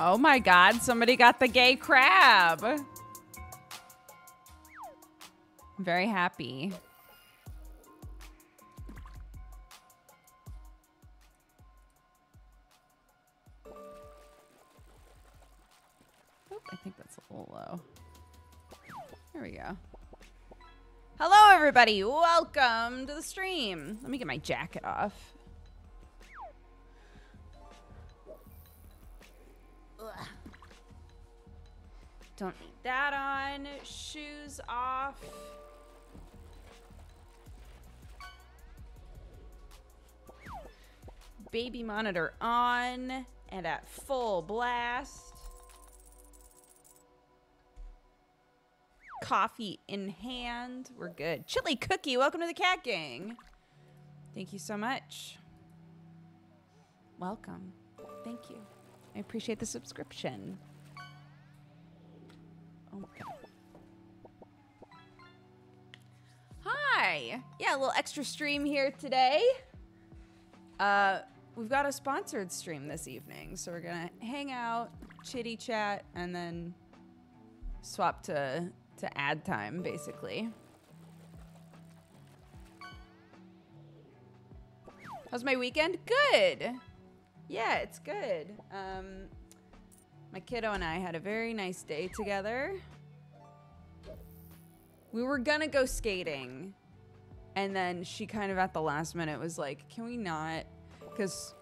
Oh my god, somebody got the gay crab. I'm very happy. Oop, I think that's a little low. There we go. Hello, everybody. Welcome to the stream. Let me get my jacket off. Baby monitor on and at full blast. Coffee in hand. We're good. Chili Cookie, welcome to the Cat Gang. Thank you so much. Welcome. Thank you. I appreciate the subscription. Oh my god. Hi. Yeah, a little extra stream here today. Uh, we've got a sponsored stream this evening, so we're gonna hang out, chitty chat, and then swap to to ad time, basically. How's my weekend? Good. Yeah, it's good. Um, my kiddo and I had a very nice day together. We were gonna go skating, and then she kind of at the last minute was like, "Can we not?" Because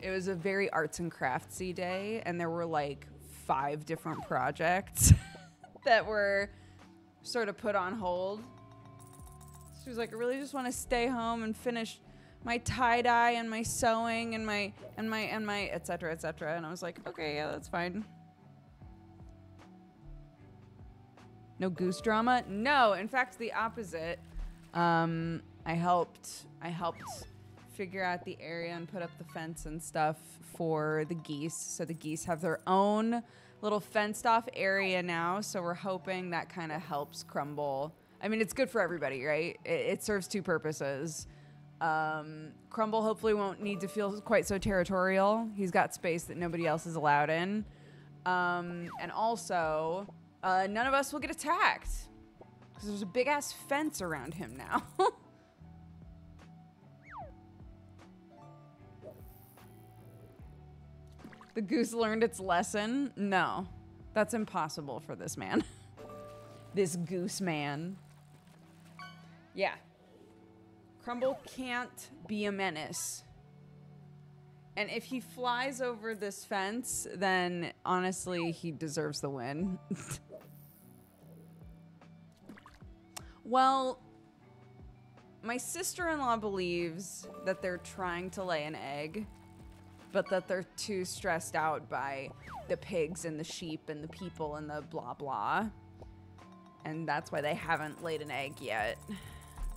it was a very arts and craftsy day, and there were like five different projects that were sort of put on hold. She was like, "I really just want to stay home and finish." my tie dye and my sewing and my and my and my etc etc and I was like okay yeah that's fine no goose drama no in fact the opposite um I helped I helped figure out the area and put up the fence and stuff for the geese so the geese have their own little fenced off area now so we're hoping that kind of helps crumble I mean it's good for everybody right it, it serves two purposes um, Crumble hopefully won't need to feel quite so territorial. He's got space that nobody else is allowed in. Um, and also, uh, none of us will get attacked. Because there's a big ass fence around him now. the goose learned its lesson? No. That's impossible for this man. this goose man. Yeah. Crumble can't be a menace. And if he flies over this fence, then honestly, he deserves the win. well, my sister in law believes that they're trying to lay an egg, but that they're too stressed out by the pigs and the sheep and the people and the blah blah. And that's why they haven't laid an egg yet.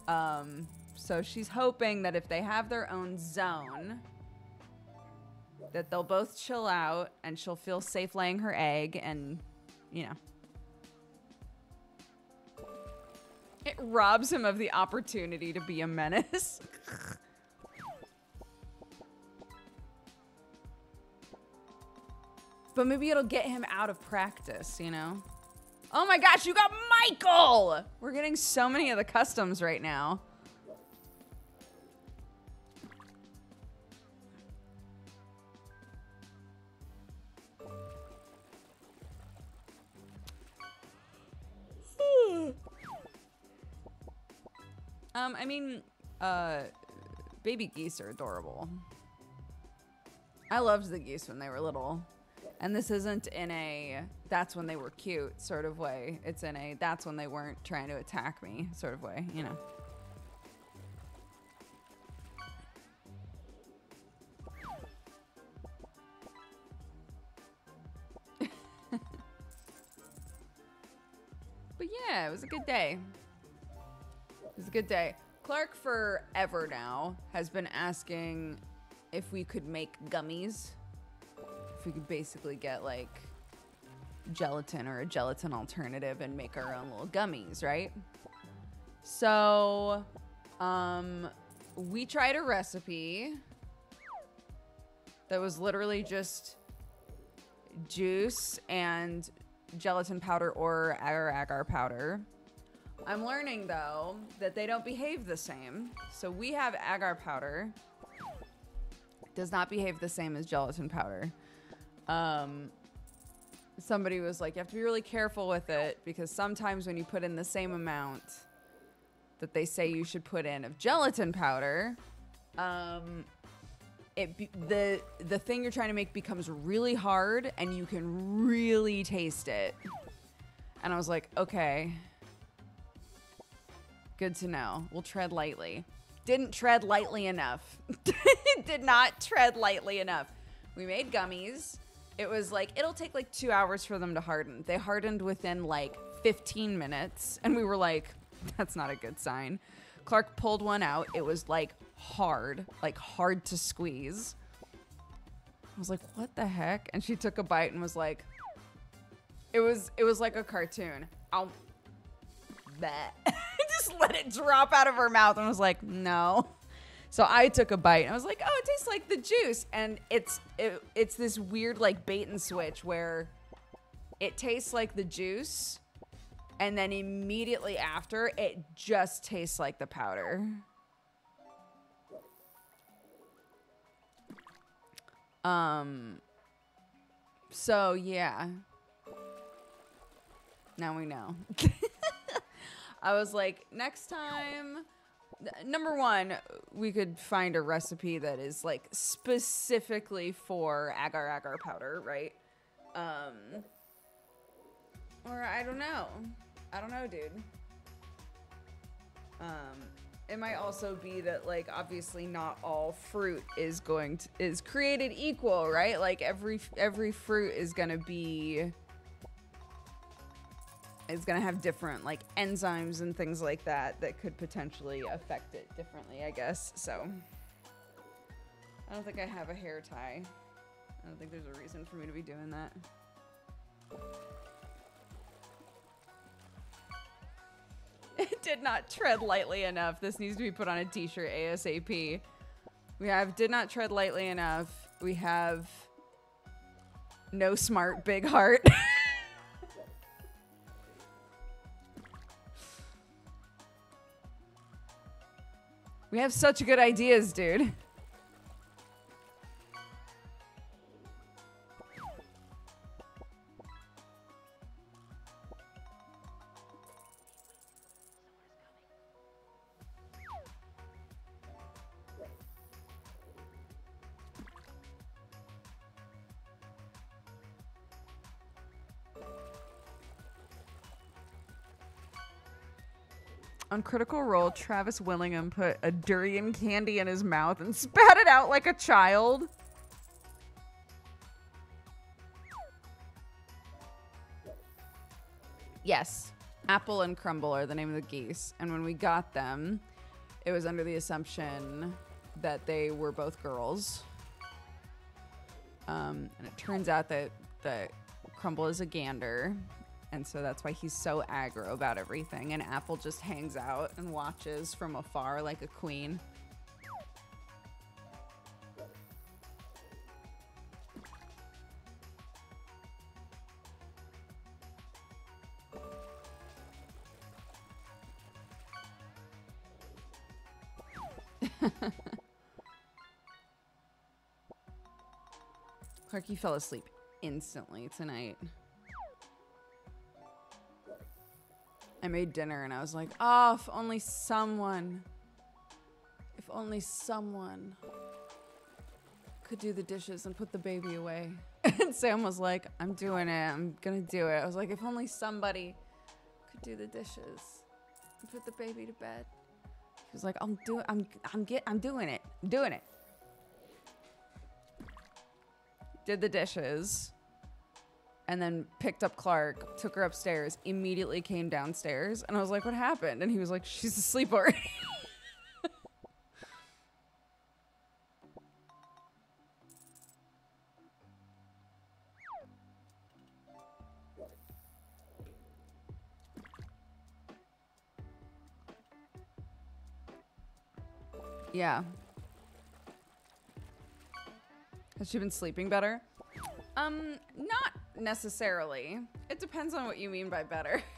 Um, so she's hoping that if they have their own zone, that they'll both chill out and she'll feel safe laying her egg and, you know. It robs him of the opportunity to be a menace. but maybe it'll get him out of practice, you know? Oh my gosh, you got Michael! We're getting so many of the customs right now. Um, I mean, uh, baby geese are adorable. I loved the geese when they were little. And this isn't in a that's when they were cute sort of way. It's in a that's when they weren't trying to attack me sort of way, you know. but yeah, it was a good day. It was a good day. Clark forever now has been asking if we could make gummies. If we could basically get like gelatin or a gelatin alternative and make our own little gummies, right? So, um, we tried a recipe that was literally just juice and gelatin powder or agar agar powder. I'm learning though that they don't behave the same. So we have agar powder. Does not behave the same as gelatin powder. Um, somebody was like, you have to be really careful with it because sometimes when you put in the same amount that they say you should put in of gelatin powder, um, it be, the the thing you're trying to make becomes really hard and you can really taste it. And I was like, okay. Good to know. We'll tread lightly. Didn't tread lightly enough. Did not tread lightly enough. We made gummies. It was like, it'll take like two hours for them to harden. They hardened within like 15 minutes. And we were like, that's not a good sign. Clark pulled one out. It was like hard, like hard to squeeze. I was like, what the heck? And she took a bite and was like, it was, it was like a cartoon. I'll, that. Just let it drop out of her mouth and was like, no. So I took a bite and I was like, oh, it tastes like the juice. And it's, it, it's this weird like bait and switch where it tastes like the juice and then immediately after it just tastes like the powder. Um so yeah. Now we know. I was like, next time number one, we could find a recipe that is like specifically for agar agar powder, right? Um, or I don't know. I don't know, dude. Um, it might also be that like obviously not all fruit is going to is created equal, right? Like every every fruit is gonna be is gonna have different like enzymes and things like that that could potentially affect it differently, I guess. So I don't think I have a hair tie. I don't think there's a reason for me to be doing that. It did not tread lightly enough. This needs to be put on a t-shirt ASAP. We have did not tread lightly enough. We have no smart big heart. we have such good ideas, dude. Critical Role, Travis Willingham put a durian candy in his mouth and spat it out like a child. Yes, Apple and Crumble are the name of the geese. And when we got them, it was under the assumption that they were both girls. Um, and it turns out that, that Crumble is a gander. And so that's why he's so aggro about everything. And Apple just hangs out and watches from afar like a queen. Clarky fell asleep instantly tonight. I made dinner and I was like, oh, if only someone, if only someone could do the dishes and put the baby away. and Sam was like, I'm doing it. I'm going to do it. I was like, if only somebody could do the dishes and put the baby to bed. He was like, I'm doing, I'm, I'm get, I'm doing it. I'm doing it. Did the dishes and then picked up Clark, took her upstairs, immediately came downstairs, and I was like, "What happened?" And he was like, "She's asleep already." yeah. Has she been sleeping better? Um, not necessarily. It depends on what you mean by better.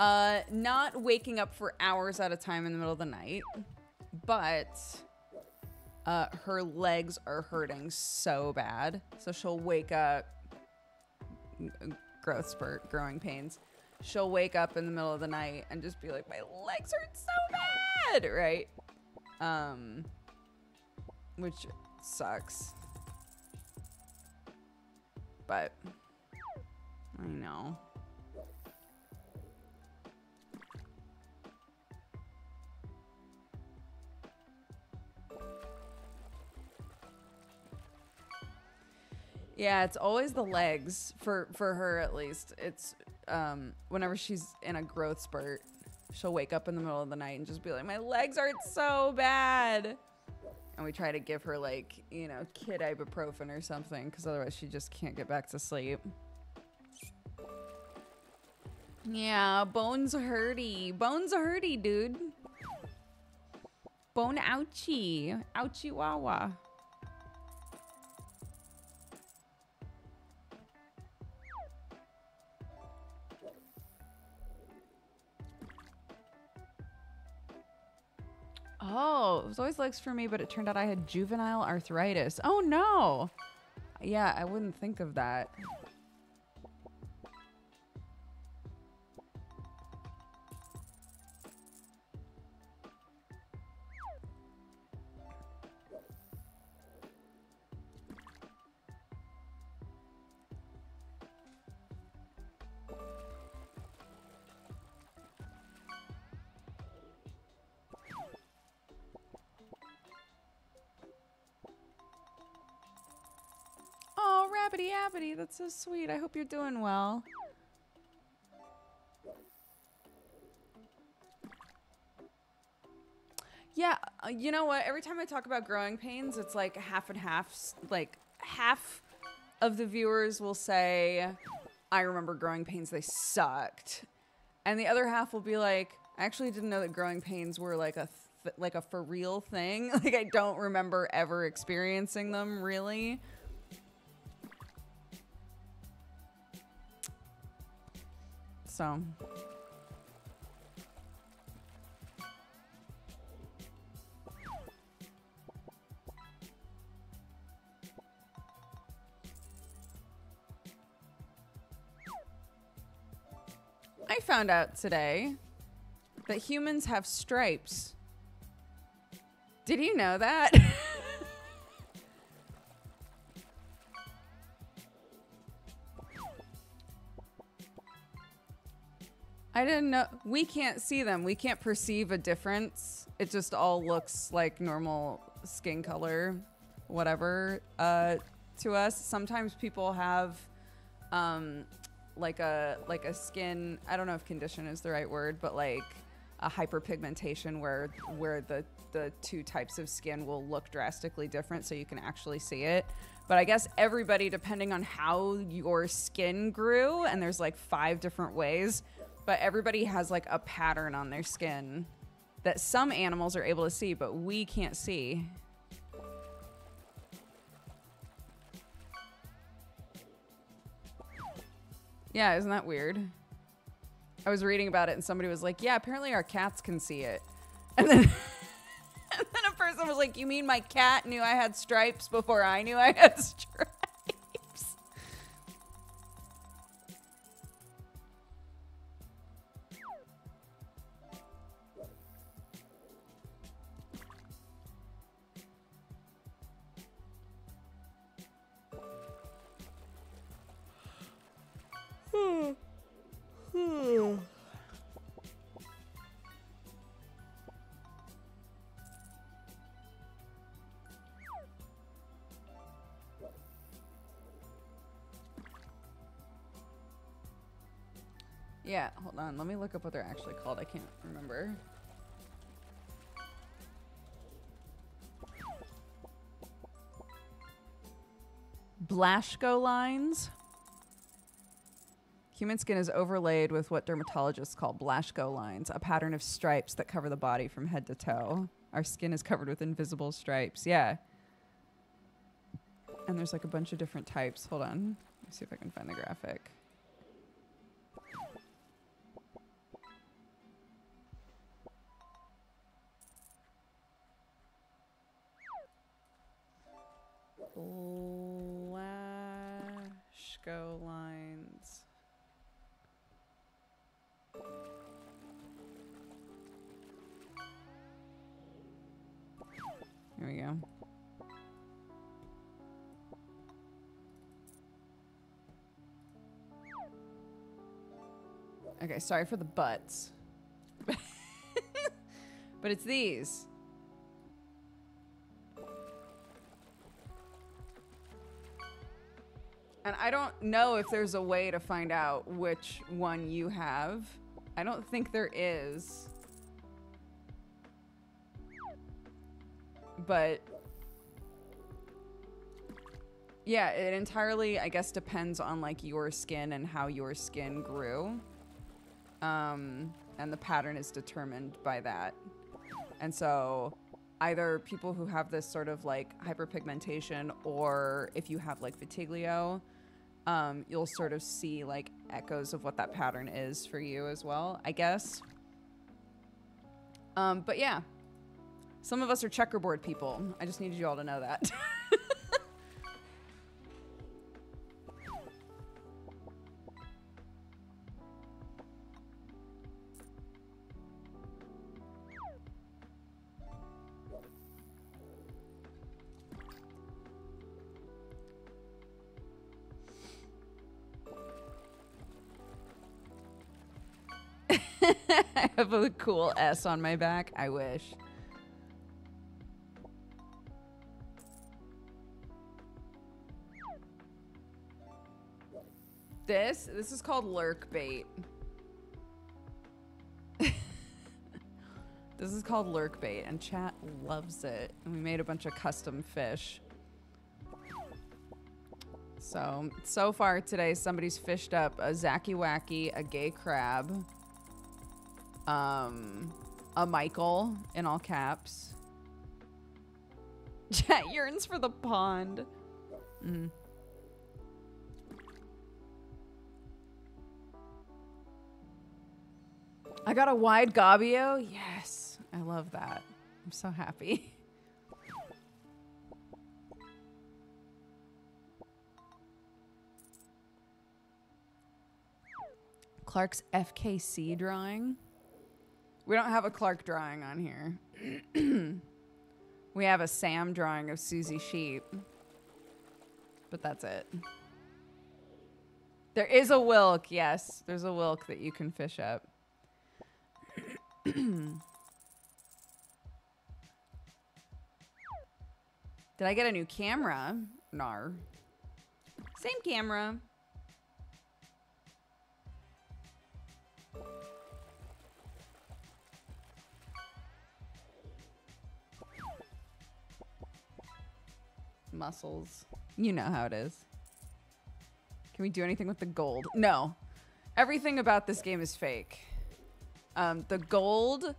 Uh, not waking up for hours at a time in the middle of the night, but uh, her legs are hurting so bad. So she'll wake up, growth spurt, growing pains. She'll wake up in the middle of the night and just be like, my legs hurt so bad, right? Um, which sucks. But I know. Yeah, it's always the legs for for her at least. It's um whenever she's in a growth spurt, she'll wake up in the middle of the night and just be like, "My legs hurt so bad." And we try to give her like, you know, kid ibuprofen or something cuz otherwise she just can't get back to sleep. Yeah, bones hurty. Bones hurty, dude. Bone ouchie. Ouchie wawa. Oh, it was always legs for me, but it turned out I had juvenile arthritis. Oh no. Yeah, I wouldn't think of that. Rabbity Abbity, that's so sweet. I hope you're doing well. Yeah, uh, you know what? Every time I talk about growing pains, it's like half and half. Like half of the viewers will say, "I remember growing pains; they sucked," and the other half will be like, "I actually didn't know that growing pains were like a like a for real thing. like I don't remember ever experiencing them really." So. I found out today that humans have stripes. Did you know that? I didn't know. We can't see them. We can't perceive a difference. It just all looks like normal skin color, whatever, uh, to us. Sometimes people have, um, like a like a skin. I don't know if condition is the right word, but like a hyperpigmentation where where the the two types of skin will look drastically different, so you can actually see it. But I guess everybody, depending on how your skin grew, and there's like five different ways, but everybody has like a pattern on their skin that some animals are able to see, but we can't see. Yeah, isn't that weird? I was reading about it and somebody was like, "Yeah, apparently our cats can see it." And then and then a person was like, "You mean my cat knew I had stripes before I knew I had stripes?" On. Let me look up what they're actually called. I can't remember. Blaschko lines. Human skin is overlaid with what dermatologists call Blaschko lines, a pattern of stripes that cover the body from head to toe. Our skin is covered with invisible stripes. Yeah. And there's like a bunch of different types. Hold on. Let me see if I can find the graphic. Sorry for the butts. but it's these. And I don't know if there's a way to find out which one you have. I don't think there is. But yeah, it entirely, I guess, depends on like your skin and how your skin grew. Um, and the pattern is determined by that. And so either people who have this sort of like hyperpigmentation or if you have like vitiligo, um, you'll sort of see like echoes of what that pattern is for you as well, I guess. Um, but yeah, some of us are checkerboard people. I just needed you all to know that. have a cool S on my back. I wish. This, this is called lurk bait. this is called lurk bait and chat loves it. And we made a bunch of custom fish. So, so far today, somebody's fished up a Zacky Wacky, a gay crab, um, a Michael in all caps. Chat yearns for the pond. Mm. I got a wide Gabio. Yes, I love that. I'm so happy. Clark's FKC drawing. We don't have a Clark drawing on here. we have a Sam drawing of Susie Sheep. But that's it. There is a Wilk, yes. There's a Wilk that you can fish up. Did I get a new camera? Nar. Same camera. Muscles. You know how it is. Can we do anything with the gold? No. Everything about this game is fake. Um, the gold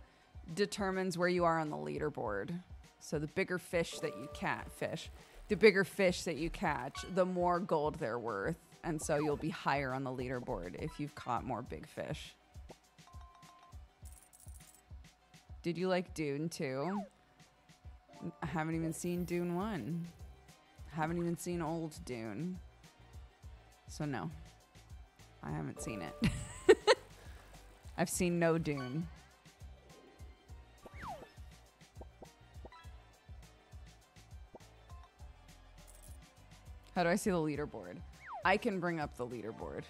determines where you are on the leaderboard. So the bigger fish that you catfish, the bigger fish that you catch, the more gold they're worth. And so you'll be higher on the leaderboard if you've caught more big fish. Did you like Dune 2? I haven't even seen Dune 1. Haven't even seen old Dune. So no. I haven't seen it. I've seen no Dune. How do I see the leaderboard? I can bring up the leaderboard.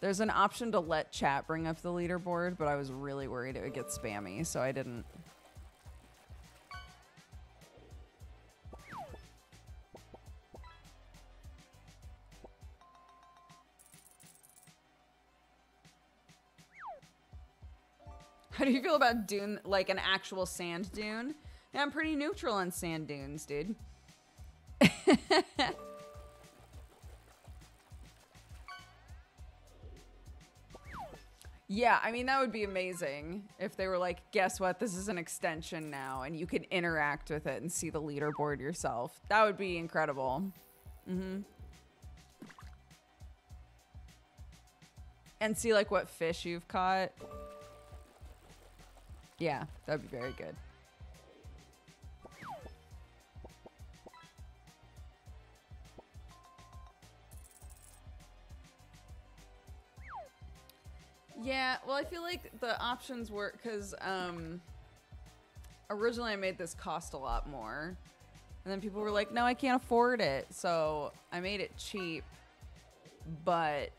There's an option to let chat bring up the leaderboard, but I was really worried it would get spammy, so I didn't. Do you feel about dune, like an actual sand dune? Yeah, I'm pretty neutral on sand dunes, dude. Yeah, I mean that would be amazing if they were like, guess what? This is an extension now, and you can interact with it and see the leaderboard yourself. That would be incredible. Mm-hmm. And see like what fish you've caught. Yeah, that'd be very good. Yeah, well, I feel like the options were because um, originally I made this cost a lot more, and then people were like, "No, I can't afford it," so I made it cheap, but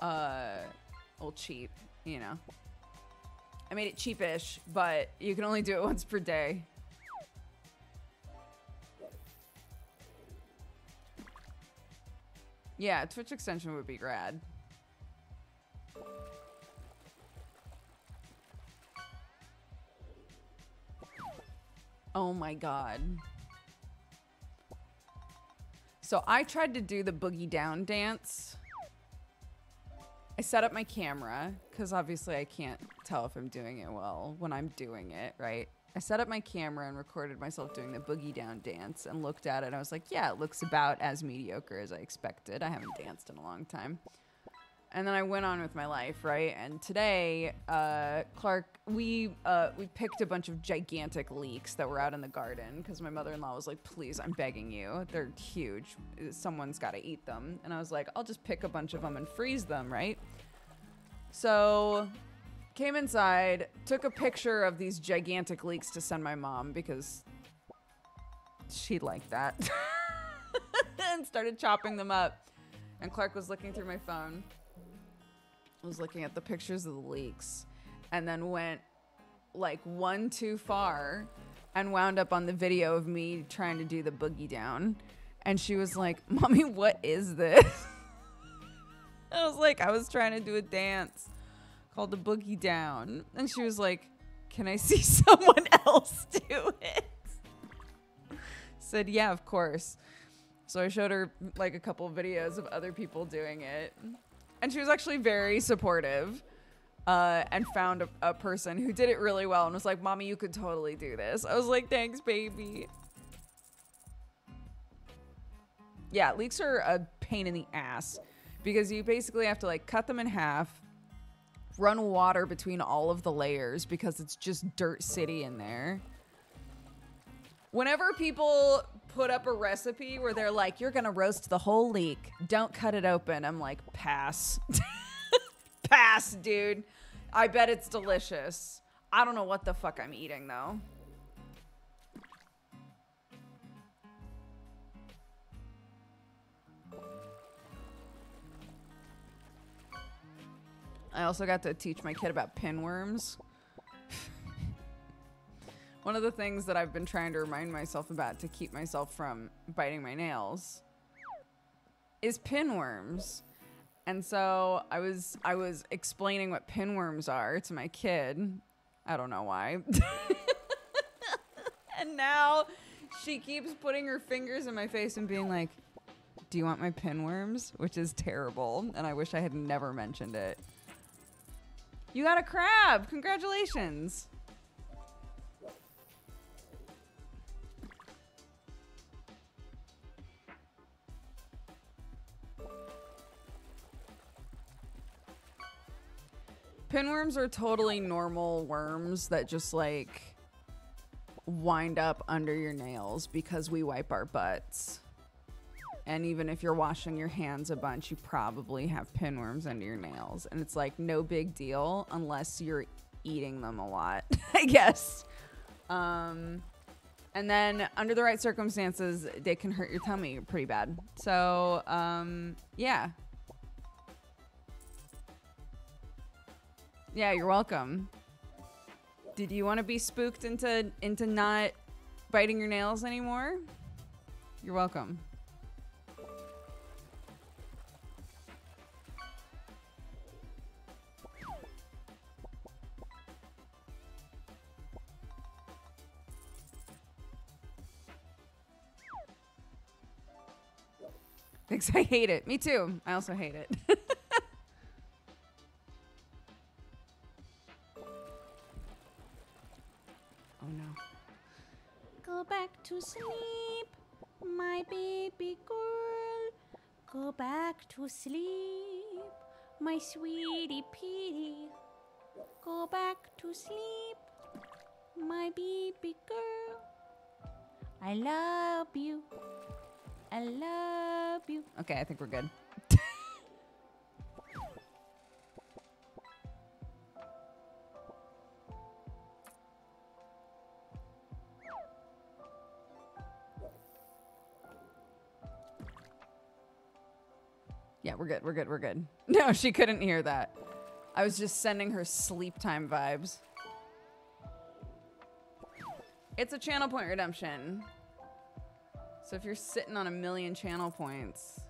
uh, well, cheap, you know. I made it cheapish, but you can only do it once per day. Yeah, Twitch extension would be rad. Oh my god. So I tried to do the boogie down dance. I set up my camera because obviously I can't tell if I'm doing it well when I'm doing it, right? I set up my camera and recorded myself doing the boogie down dance and looked at it and I was like, yeah, it looks about as mediocre as I expected. I haven't danced in a long time and then I went on with my life, right? And today, uh, Clark, we uh, we picked a bunch of gigantic leeks that were out in the garden because my mother-in-law was like, "Please, I'm begging you, they're huge. Someone's got to eat them." And I was like, "I'll just pick a bunch of them and freeze them, right?" So, came inside, took a picture of these gigantic leeks to send my mom because she'd like that, and started chopping them up. And Clark was looking through my phone was looking at the pictures of the leeks and then went like one too far and wound up on the video of me trying to do the boogie down. And she was like, Mommy, what is this? I was like, I was trying to do a dance called the boogie down. And she was like, Can I see someone else do it? Said, Yeah, of course. So I showed her like a couple videos of other people doing it and she was actually very supportive uh, and found a, a, person who did it really well and was like, Mommy, you could totally do this. I was like, Thanks, baby. Yeah, leeks are a pain in the ass because you basically have to like cut them in half, run water between all of the layers because it's just dirt city in there. Whenever people put up a recipe where they're like, you're going to roast the whole leek. Don't cut it open. I'm like, pass. pass, dude. I bet it's delicious. I don't know what the fuck I'm eating though. I also got to teach my kid about pinworms. One of the things that I've been trying to remind myself about to keep myself from biting my nails is pinworms. And so I was I was explaining what pinworms are to my kid. I don't know why. and now she keeps putting her fingers in my face and being like, "Do you want my pinworms?" which is terrible, and I wish I had never mentioned it. You got a crab. Congratulations. Pinworms are totally normal worms that just like wind up under your nails because we wipe our butts. And even if you're washing your hands a bunch, you probably have pinworms under your nails. And it's like no big deal unless you're eating them a lot, I guess. Um, and then under the right circumstances, they can hurt your tummy pretty bad. So, um, yeah, Yeah, you're welcome. Did you want to be spooked into into not biting your nails anymore? You're welcome. Thanks, I hate it. Me too. I also hate it. no. Go back to sleep, my baby girl. Go back to sleep, my sweetie pie. Go back to sleep, my baby girl. I love you. I love you. Okay, I think we're good. We're good. We're good. We're good. No, she couldn't hear that. I was just sending her sleep time vibes. It's a channel point redemption. So if you're sitting on a million channel points,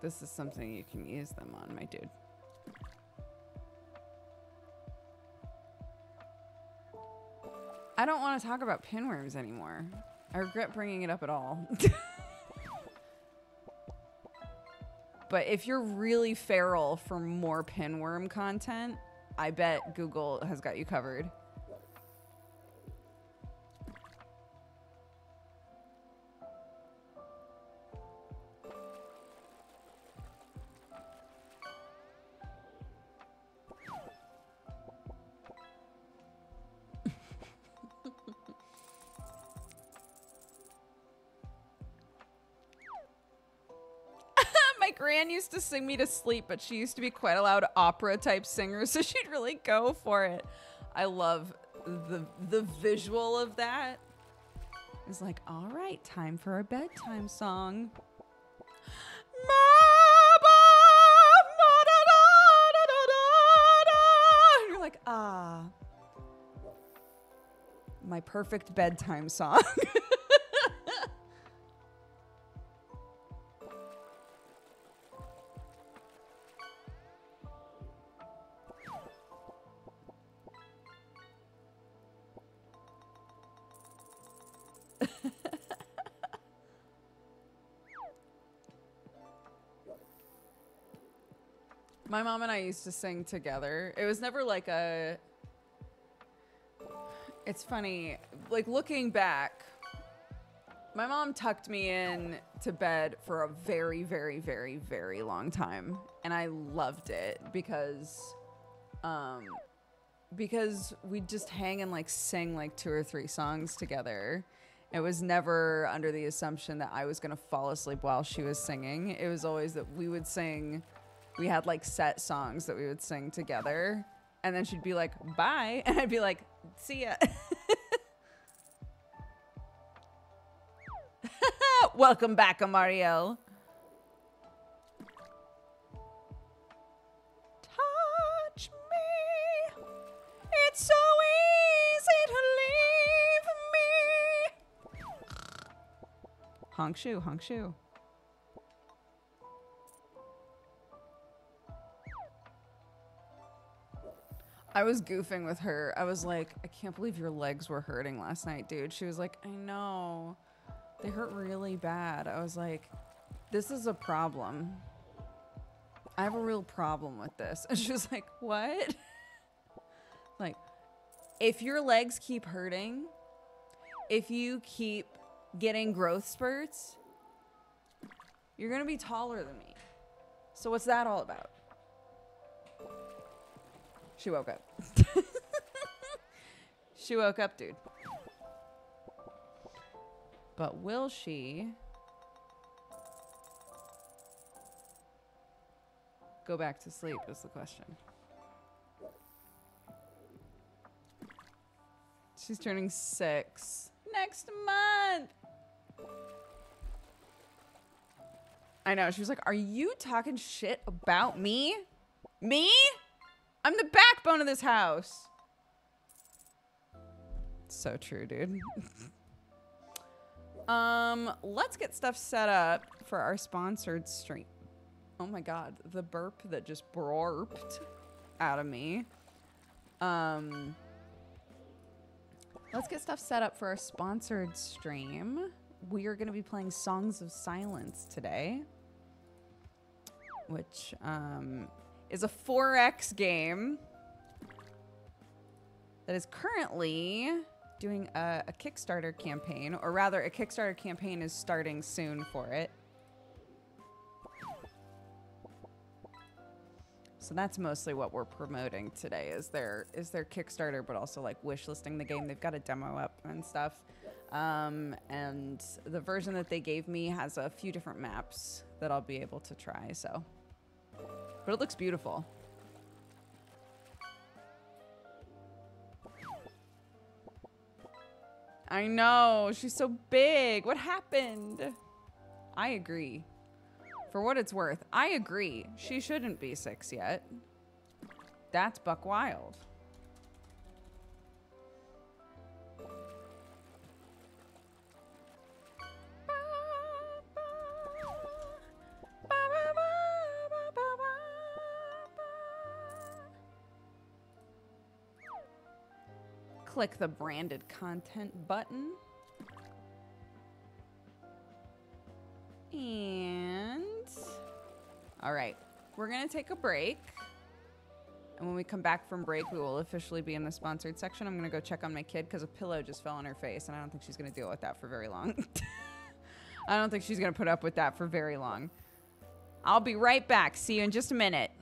this is something you can use them on, my dude. I don't want to talk about pinworms anymore. I regret bringing it up at all. but if you're really feral for more pinworm content, I bet Google has got you covered. Used to sing me to sleep, but she used to be quite a loud opera type singer, so she'd really go for it. I love the the visual of that. It's like, all right, time for a bedtime song. And you're like, ah, my perfect bedtime song. My mom and I used to sing together. It was never like a. It's funny, like looking back, my mom tucked me in to bed for a very, very, very, very long time, and I loved it because, um, because we'd just hang and like sing like two or three songs together. It was never under the assumption that I was gonna fall asleep while she was singing. It was always that we would sing we had like set songs that we would sing together and then she'd be like bye and i'd be like see ya. Welcome back Amarielle touch me. It's so easy to leave me. Honk shoe honk shoe I was goofing with her. I was like, I can't believe your legs were hurting last night, dude. She was like, I know. They hurt really bad. I was like, this is a problem. I have a real problem with this. And she was like, what? like, if your legs keep hurting, if you keep getting growth spurts, you're going to be taller than me. So, what's that all about? She woke up. she woke up, dude. But will she go back to sleep is the question. She's turning six next month. I know. She was like, Are you talking shit about me? Me? I'm the backbone of this house. So true, dude. um, let's get stuff set up for our sponsored stream. Oh my god, the burp that just burped out of me. Um, let's get stuff set up for our sponsored stream. We are going to be playing Songs of Silence today, which um, is a 4X game that is currently doing a, a Kickstarter campaign, or rather, a Kickstarter campaign is starting soon for it. So that's mostly what we're promoting today is their is their Kickstarter, but also like wish listing the game. They've got a demo up and stuff. Um, and the version that they gave me has a few different maps that I'll be able to try. So, but it looks beautiful. I know she's so big. What happened? I agree. For what it's worth, I agree. She shouldn't be six yet. That's Buck Wild. Click the branded content button. And all right, we're gonna take a break. And when we come back from break, we will officially be in the sponsored section. I'm gonna go check on my kid because a pillow just fell on her face, and I don't think she's gonna deal with that for very long. I don't think she's gonna put up with that for very long. I'll be right back. See you in just a minute.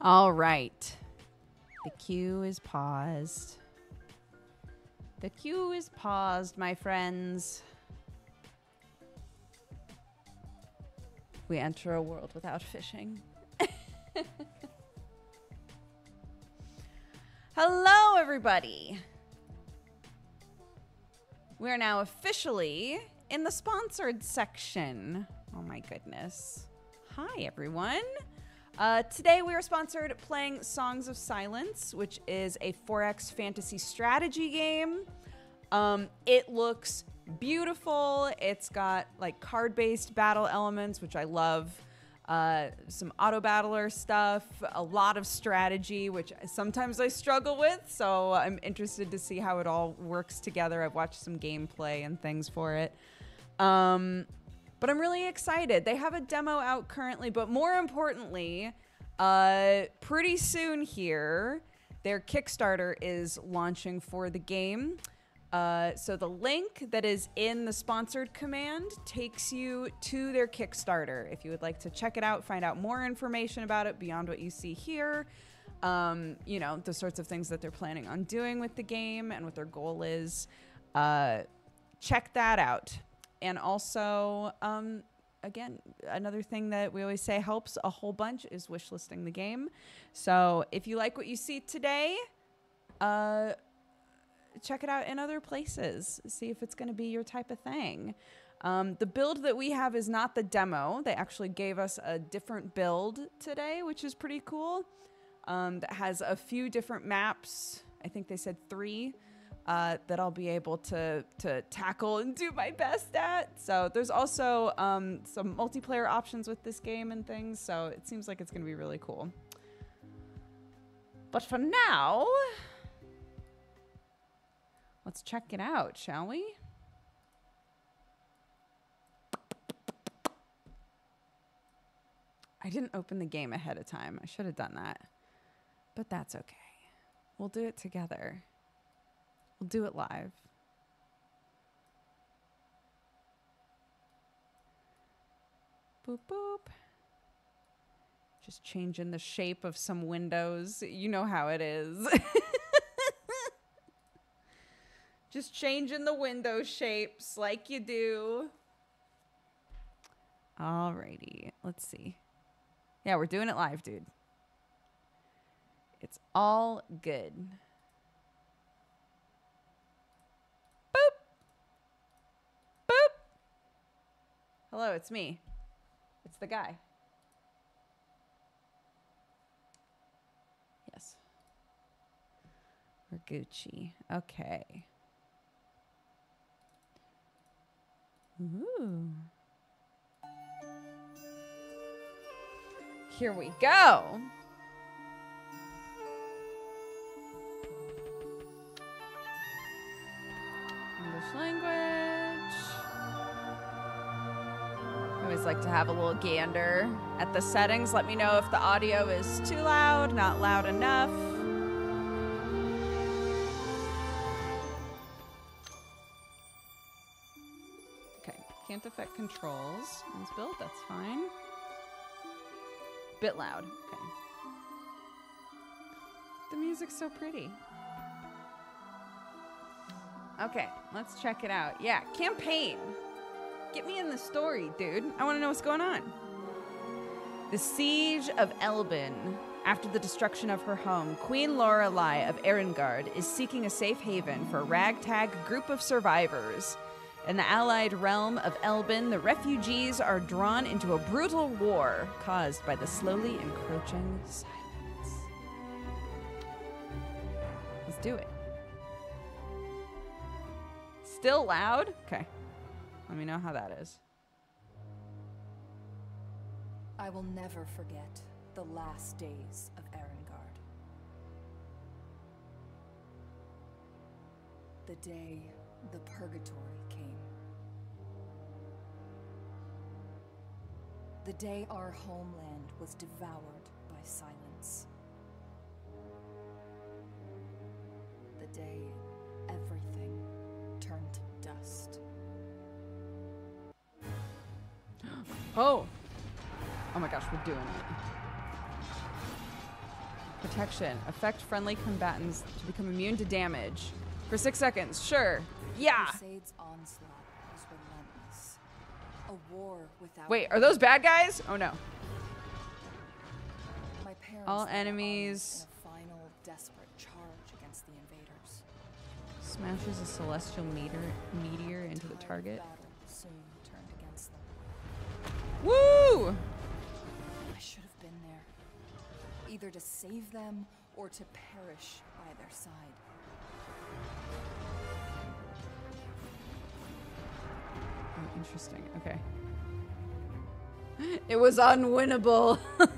All right. The queue is paused. The queue is paused, my friends. We enter a world without fishing. Hello, everybody. We are now officially in the sponsored section. Oh my goodness. Hi, everyone. Uh, today we are sponsored playing Songs of Silence, which is a 4X fantasy strategy game. Um, it looks beautiful. It's got like card based battle elements, which I love. Uh, some auto battler stuff, a lot of strategy, which sometimes I struggle with. So I'm interested to see how it all works together. I've watched some gameplay and things for it. Um, but I'm really excited. They have a demo out currently, but more importantly, uh, pretty soon here, their Kickstarter is launching for the game. Uh, so the link that is in the sponsored command takes you to their Kickstarter. If you would like to check it out, find out more information about it beyond what you see here, um, you know, the sorts of things that they're planning on doing with the game and what their goal is, uh, check that out. And also, um, again, another thing that we always say helps a whole bunch is wish listing the game. So if you like what you see today, uh, check it out in other places. See if it's going to be your type of thing. Um, the build that we have is not the demo. They actually gave us a different build today, which is pretty cool. Um, that has a few different maps. I think they said three uh, that I'll be able to to tackle and do my best at. So there's also um, some multiplayer options with this game and things. So it seems like it's going to be really cool. But for now, let's check it out, shall we? I didn't open the game ahead of time. I should have done that. But that's okay. We'll do it together. We'll do it live. Boop, boop. Just changing the shape of some windows. You know how it is. Just changing the window shapes like you do. Alrighty, let's see. Yeah, we're doing it live, dude. It's all good. Boop. Boop. Hello, it's me. It's the guy. Yes. We're Gucci. Okay. Ooh. Here we go. English language. Always like to have a little gander at the settings. Let me know if the audio is too loud, not loud enough. Okay, can't affect controls. Let's build, that's fine. Bit loud. Okay. The music's so pretty. Okay, let's check it out. Yeah, campaign. Get me in the story, dude. I want to know what's going on. The siege of Elbin. After the destruction of her home, Queen Lorelei of Erengard is seeking a safe haven for a ragtag group of survivors. In the allied realm of Elbin, the refugees are drawn into a brutal war caused by the slowly encroaching silence. Let's do it. Still loud? Okay. Let me know how that is. I will never forget the last days of Erengard. The day the Purgatory came. The day our homeland was devoured by silence. The day everything turned to dust. Oh. Oh my gosh, we're doing it. Protection. Affect friendly combatants to become immune to damage. For six seconds. Sure. Yeah. Crusade's onslaught was relentless. A war without Wait, are those bad guys? Oh no. My parents all led our armies enemies- final desperate charge against the invaders. Smashes a celestial meteor meteor into the target. Woo! I should have been there, either to save them or to perish by their side. Oh, interesting. Okay. It was unwinnable.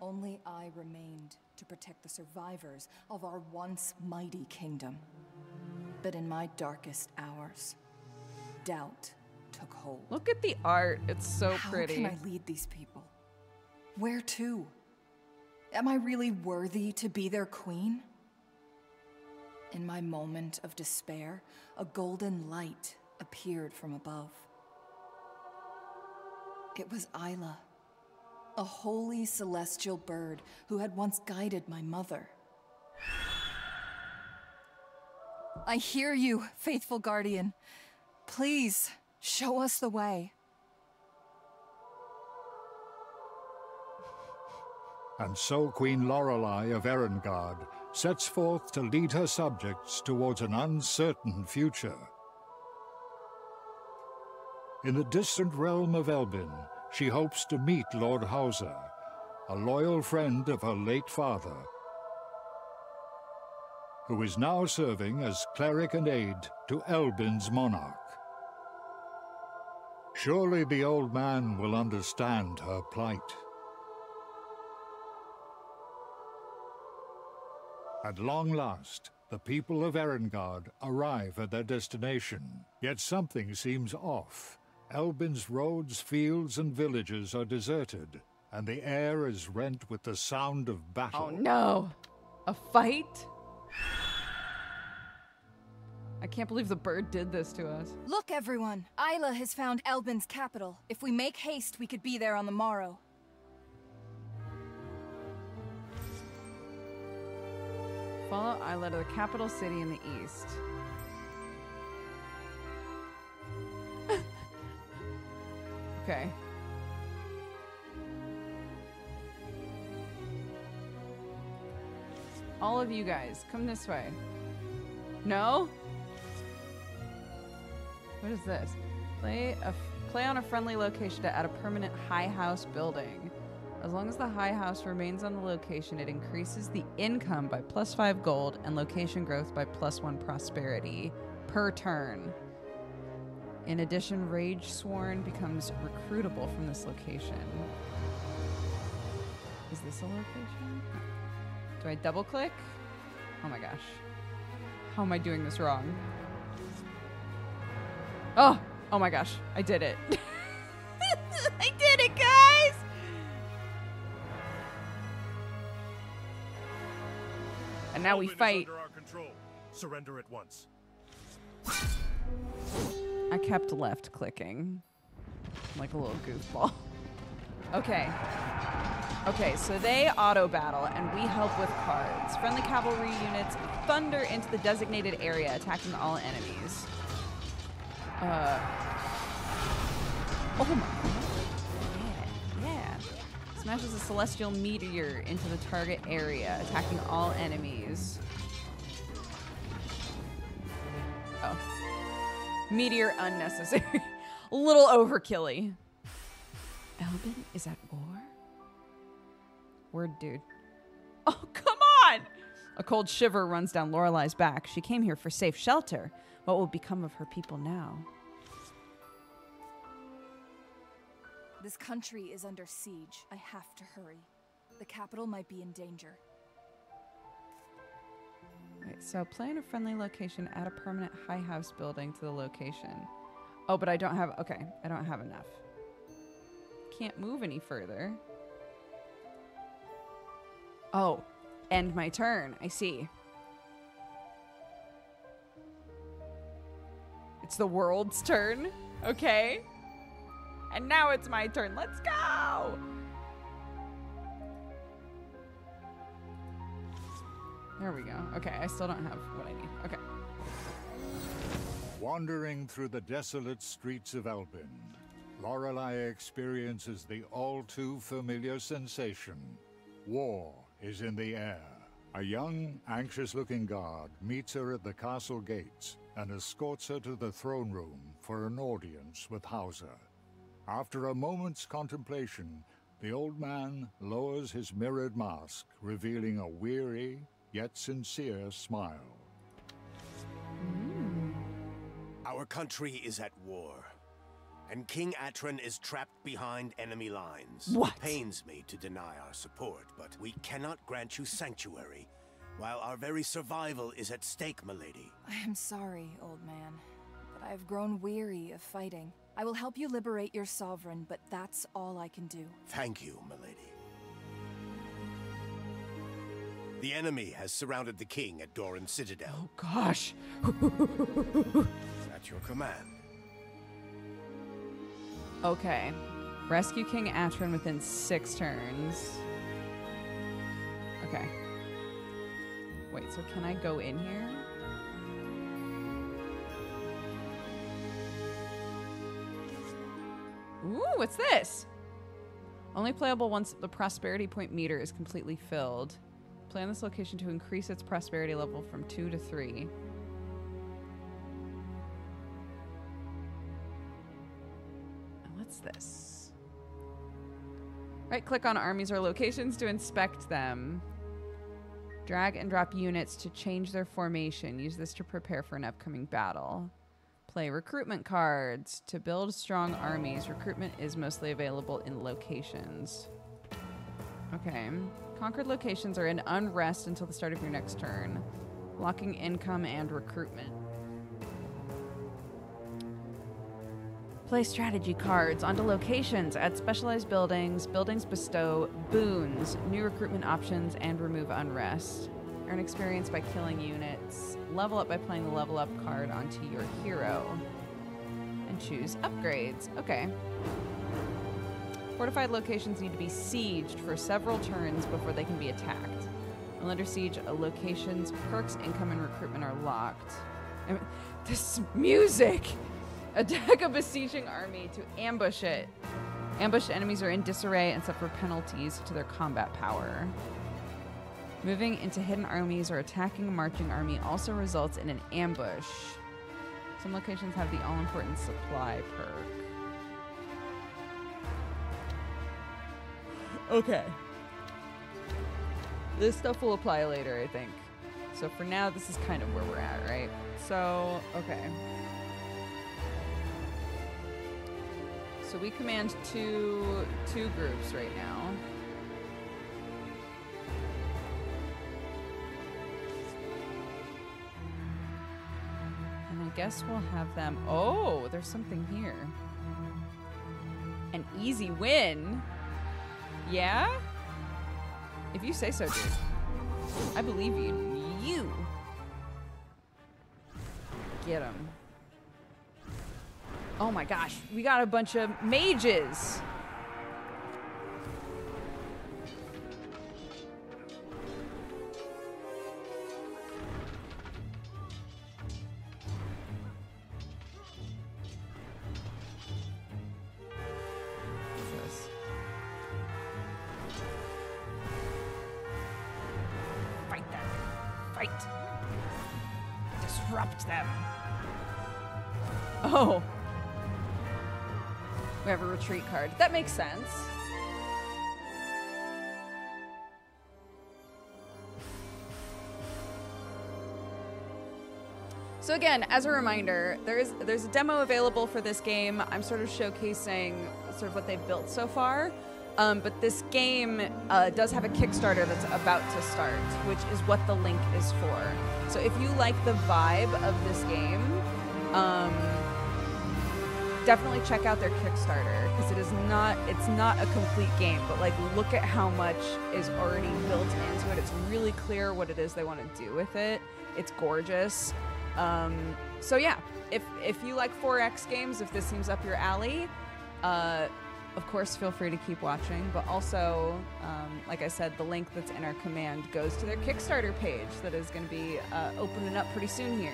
Only I remained to protect the survivors of our once mighty kingdom. But in my darkest hours, doubt took hold. Look at the art. It's so How pretty. can I lead these people? Where to? Am I really worthy to be their queen? In my moment of despair, a golden light appeared from above. It was Isla, a holy celestial bird who had once guided my mother. I hear you, faithful guardian. Please, show us the way. And so Queen Lorelei of Erengard sets forth to lead her subjects towards an uncertain future. In the distant realm of Elbin, she hopes to meet Lord Hauser, a loyal friend of her late father, who is now serving as cleric and aide to Elbin's monarch. Surely the old man will understand her plight. At long last, the people of Erengard arrive at their destination. Yet something seems off. Elbin's roads, fields, and villages are deserted, and the air is rent with the sound of battle. oh no. A fight? I can't believe the bird did this to us. Look, everyone! Isla has found Elbin's capital. If we make haste, we could be there on the morrow. Follow Isla to the capital city in the east. okay. All of you guys, come this way. No? What is this? Play play on a friendly location to add a permanent high house building. As long as the high house remains on the location, it increases the income by plus five gold and location growth by plus one prosperity per turn. In addition, Rage Sworn becomes recruitable from this location. Is this a location? Do I double click? Oh my gosh. How am I doing this wrong? Oh, oh my gosh. I did it. I did it, guys! And now we fight. under our control. Surrender at once. I kept left clicking. Like a little goofball. Okay. Okay, so they auto battle and we help with cards. Friendly cavalry units thunder into the designated area, attacking all enemies. Uh. Oh my. Yeah, yeah. Smashes a celestial meteor into the target area, attacking all enemies. Oh. Meteor unnecessary. a little overkilly. Elbin is at war? Word, dude. Oh, come on! A cold shiver runs down Lorelei's back. She came here for safe shelter. What will become of her people now? This country is under siege. I have to hurry. The capital might be in danger. Wait, so plan a friendly location, add a permanent high house building to the location. Oh, but I don't have, okay, I don't have enough. Can't move any further. Oh, end my turn. I see. It's the world's turn. Okay. And now it's my turn. Let's go! There we go. Okay, I still don't have what I need. Okay. Wandering through the desolate streets of Albin, Lorelei experiences the all-too-familiar sensation. War is in the air. A young, anxious-looking guard meets her at the castle gates and escorts her to the throne room for an audience with Hauser. After a moment's contemplation, the old man lowers his mirrored mask, revealing a weary yet sincere smile. Hmm. Our country is at war, and King Atron is trapped behind enemy lines. What? It pains me to deny our support, but we cannot grant you sanctuary, while our very survival is at stake, milady. I am sorry, old man, but I have grown weary of fighting. I will help you liberate your sovereign, but that's all I can do. Thank you, milady. The enemy has surrounded the king at Doran Citadel. Oh gosh. At your command. Okay. Rescue King Atron within six turns. Okay. Wait, so can I go in here? What's this? Only playable once the prosperity point meter is completely filled. Play on this location to increase its prosperity level from 2 to 3. And What's this? Right click on armies or locations to inspect them. Drag and drop units to change their formation. Use this to prepare for an upcoming battle. Play recruitment cards. To build strong armies, recruitment is mostly available in locations. Okay. Conquered locations are in unrest until the start of your next turn, blocking income and recruitment. Play strategy cards onto locations at specialized buildings. Buildings bestow boons, new recruitment options, and remove unrest. Earn experience by killing units. Level up by playing the level up card onto your hero. And choose upgrades. Okay. Fortified locations need to be sieged for several turns before they can be attacked. While under siege, a location's perks, income, and recruitment are locked. This music! Attack a besieging army to ambush it. Ambushed enemies are in disarray and suffer penalties to their combat power. Moving into hidden armies or attacking a marching army also results in an ambush. Some locations have the all important supply perk. Okay. This stuff will apply later, I think. So for now, this is kind of where we're at, right? So, okay. So we command two two groups right now. Guess we'll have them. Oh, there's something here. An easy win. Yeah? If you say so, dude. I believe you. You. Get him. Oh my gosh, we got a bunch of mages. Again, as a reminder, there's there's a demo available for this game. I'm sort of showcasing sort of what they've built so far. Um, but this game uh, does have a Kickstarter that's about to start, which is what the link is for. So if you like the vibe of this game, um, definitely check out their Kickstarter because it is not it's not a complete game, but like look at how much is already built into it. It's really clear what it is they want to do with it. It's gorgeous. Um, so yeah, if if you like 4X games, if this seems up your alley, uh, of course, feel free to keep watching. But also, um, like I said, the link that's in our command goes to their Kickstarter page that is going to be uh, opening up pretty soon here.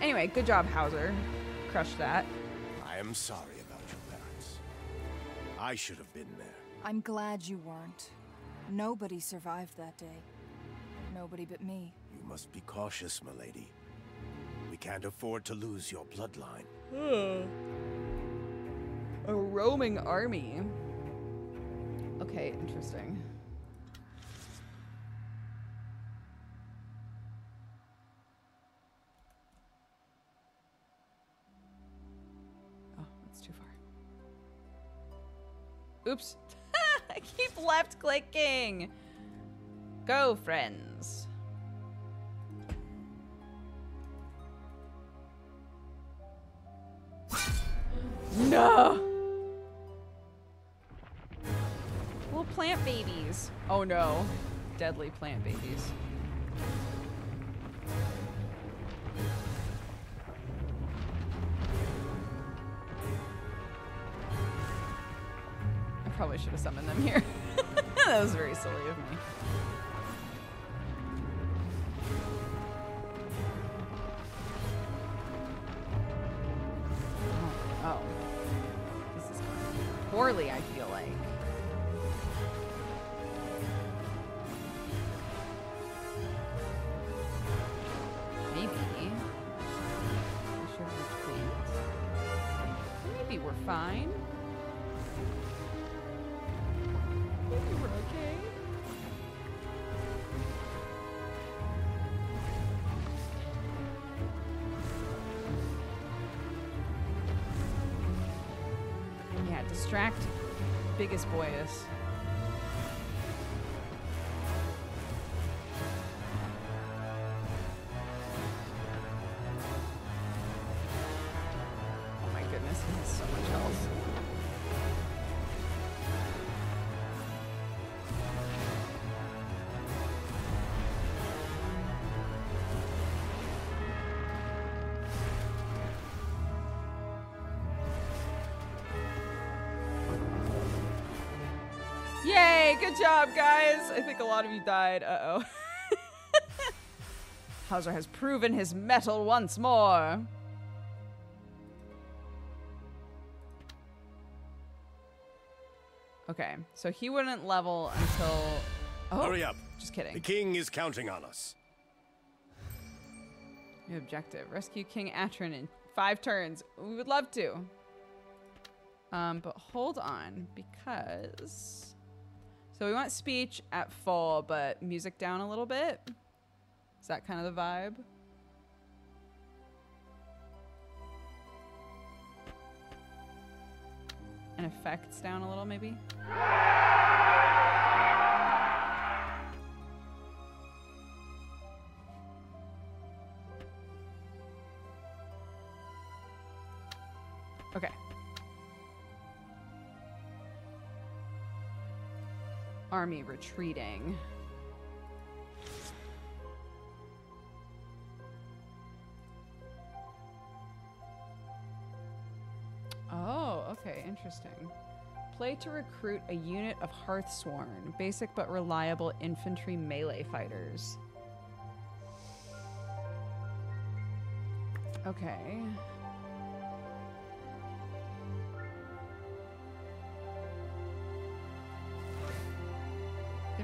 Anyway, good job, Hauser. Crushed that. I am sorry about your parents. I should have been there. I'm glad you weren't. Nobody survived that day. Nobody but me. You must be cautious, milady. We can't afford to lose your bloodline. Hmm. A roaming army. Okay, interesting. Oh, that's too far. Oops. I keep left clicking. Go, friends. No. Little plant babies. Oh no. Deadly plant babies. I probably should have summoned them here. that was very silly of me. Biggest boyus. Oh Good job, guys! I think a lot of you died. Uh oh. Hauser has proven his mettle once more. Okay, so he wouldn't level until. Oh, Hurry up. Just kidding. The king is counting on us. New objective: rescue King Atron in five turns. We would love to. Um, but hold on because. So we want speech at full, but music down a little bit. Is that kind of the vibe? And effects down a little, maybe. Okay. Army retreating. Oh, okay, interesting. Play to recruit a unit of Hearthsworn, basic but reliable infantry melee fighters. Okay.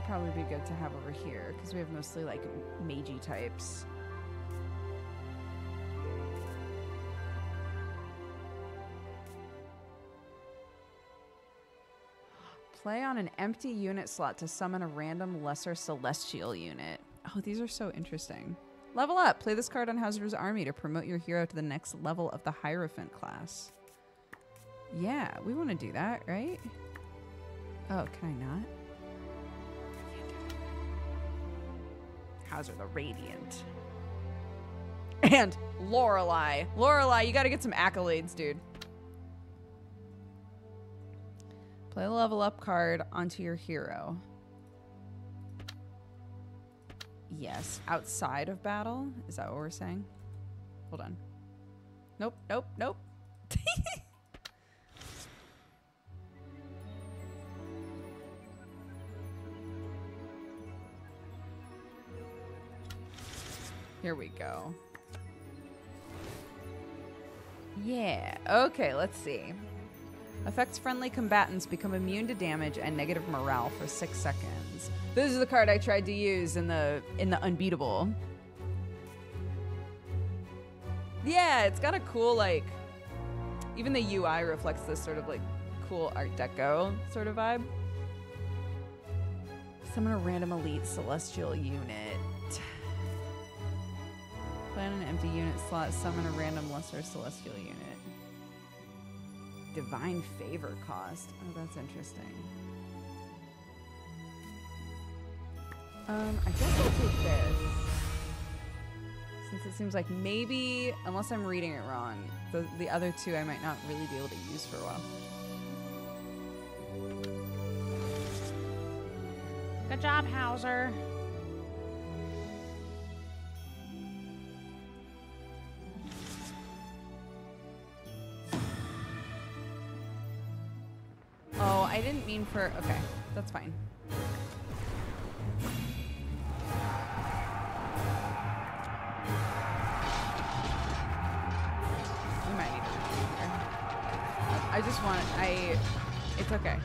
It'd probably be good to have over here because we have mostly like magey types. Play on an empty unit slot to summon a random lesser celestial unit. Oh, these are so interesting. Level up. Play this card on Hauser's army to promote your hero to the next level of the Hierophant class. Yeah, we want to do that, right? Oh, can I not? Hauser the Radiant. And Lorelei. Lorelei, you gotta get some accolades, dude. Play a level up card onto your hero. Yes, outside of battle? Is that what we're saying? Hold on. Nope, nope, nope. Here we go. Yeah. Okay, let's see. Affects friendly combatants become immune to damage and negative morale for six seconds. This is the card I tried to use in the in the unbeatable. Yeah, it's got a cool like even the UI reflects this sort of like cool art deco sort of vibe. Summon a random elite celestial unit. Plan an empty unit slot, summon a random lesser celestial unit. Divine favor cost. Oh, that's interesting. Um, I guess I'll take this. Since it seems like maybe, unless I'm reading it wrong, the, the other two I might not really be able to use for a while. Good job, Hauser. I didn't mean for. Okay, that's fine. We might need to here. I just want. I. It's okay.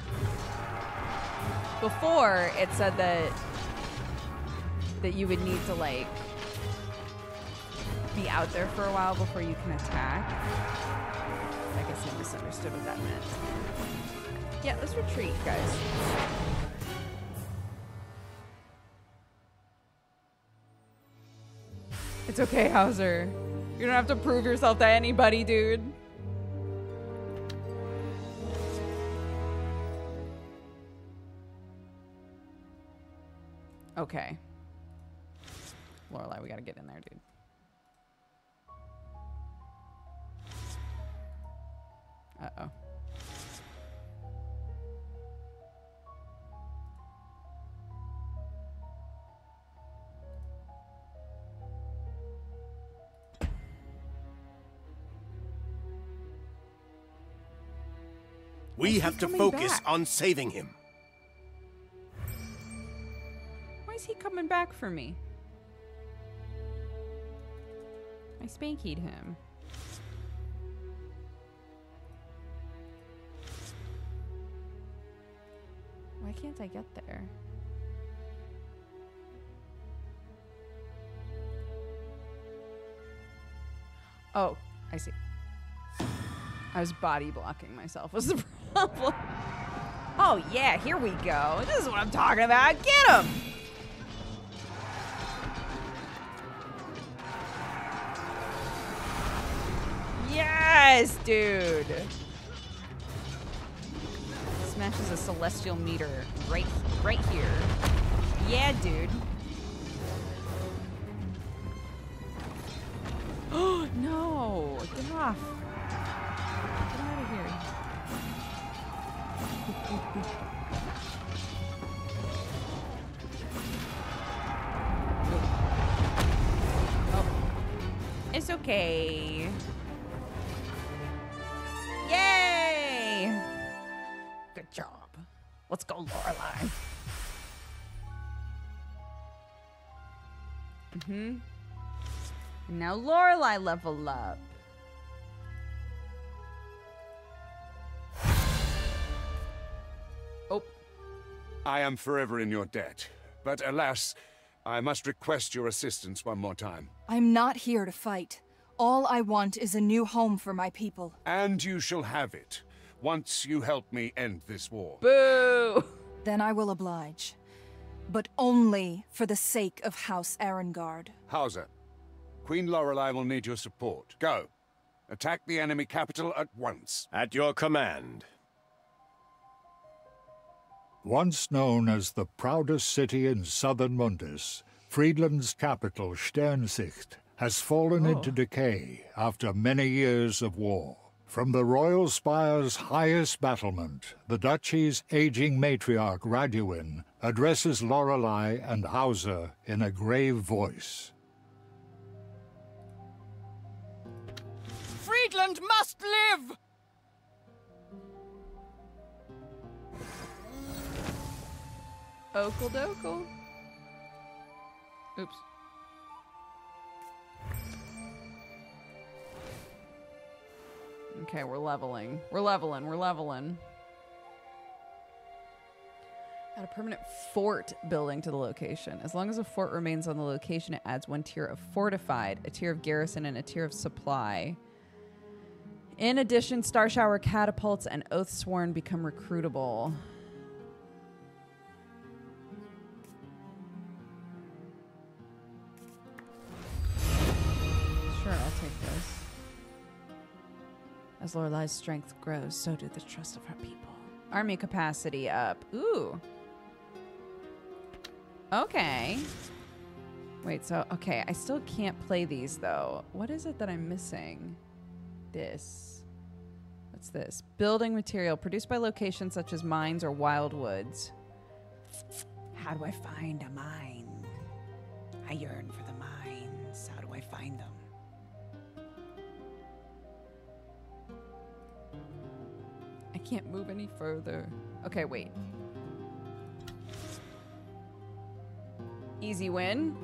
Before it said that that you would need to like be out there for a while before you can attack. I guess I misunderstood what that meant. Yeah, let's retreat, guys. It's okay, Hauser. You don't have to prove yourself to anybody, dude. Okay. Lorelei, we gotta get in there, dude. Uh-oh. We have to focus back? on saving him. Why is he coming back for me? I spankied him. Why can't I get there? Oh, I see. I was body blocking myself was the problem. Oh yeah, here we go. This is what I'm talking about. Get him! Yes, dude. Smashes a celestial meter right, right here. Yeah, dude. Oh no! Get off! It's okay. Yay! Good job. Let's go, Lorelei. Mm-hmm. Now Lorelei level up. I am forever in your debt. But alas, I must request your assistance one more time. I'm not here to fight. All I want is a new home for my people. And you shall have it, once you help me end this war. boo! Then I will oblige. But only for the sake of House Arengard. Hauser, Queen Lorelei will need your support. Go. Attack the enemy capital at once. At your command. Once known as the proudest city in southern Mundus, Friedland's capital, Sternsicht, has fallen oh. into decay after many years of war. From the royal spire's highest battlement, the duchy's aging matriarch Raduin addresses Lorelei and Hauser in a grave voice. Friedland must live! Okeldokal. Oops. Okay, we're leveling. We're leveling. We're leveling. Add a permanent fort building to the location. As long as a fort remains on the location, it adds one tier of fortified, a tier of garrison, and a tier of supply. In addition, Starshower catapults and Oathsworn become recruitable. As Lorelei's strength grows, so do the trust of her people. Army capacity up. Ooh. Okay. Wait, so, okay, I still can't play these though. What is it that I'm missing? This. What's this? Building material produced by locations such as mines or wildwoods. How do I find a mine? I yearn for the I can't move any further. Okay, wait. Easy win.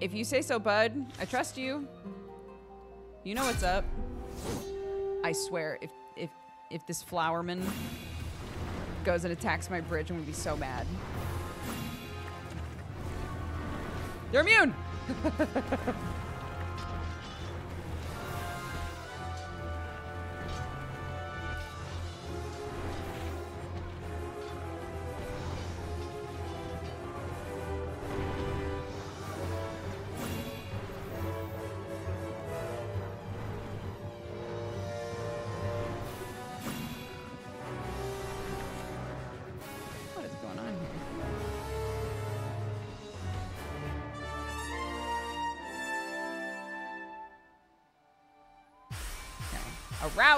If you say so, bud. I trust you. You know what's up. I swear, if if if this flowerman goes and attacks my bridge, I'm gonna be so mad. They're immune!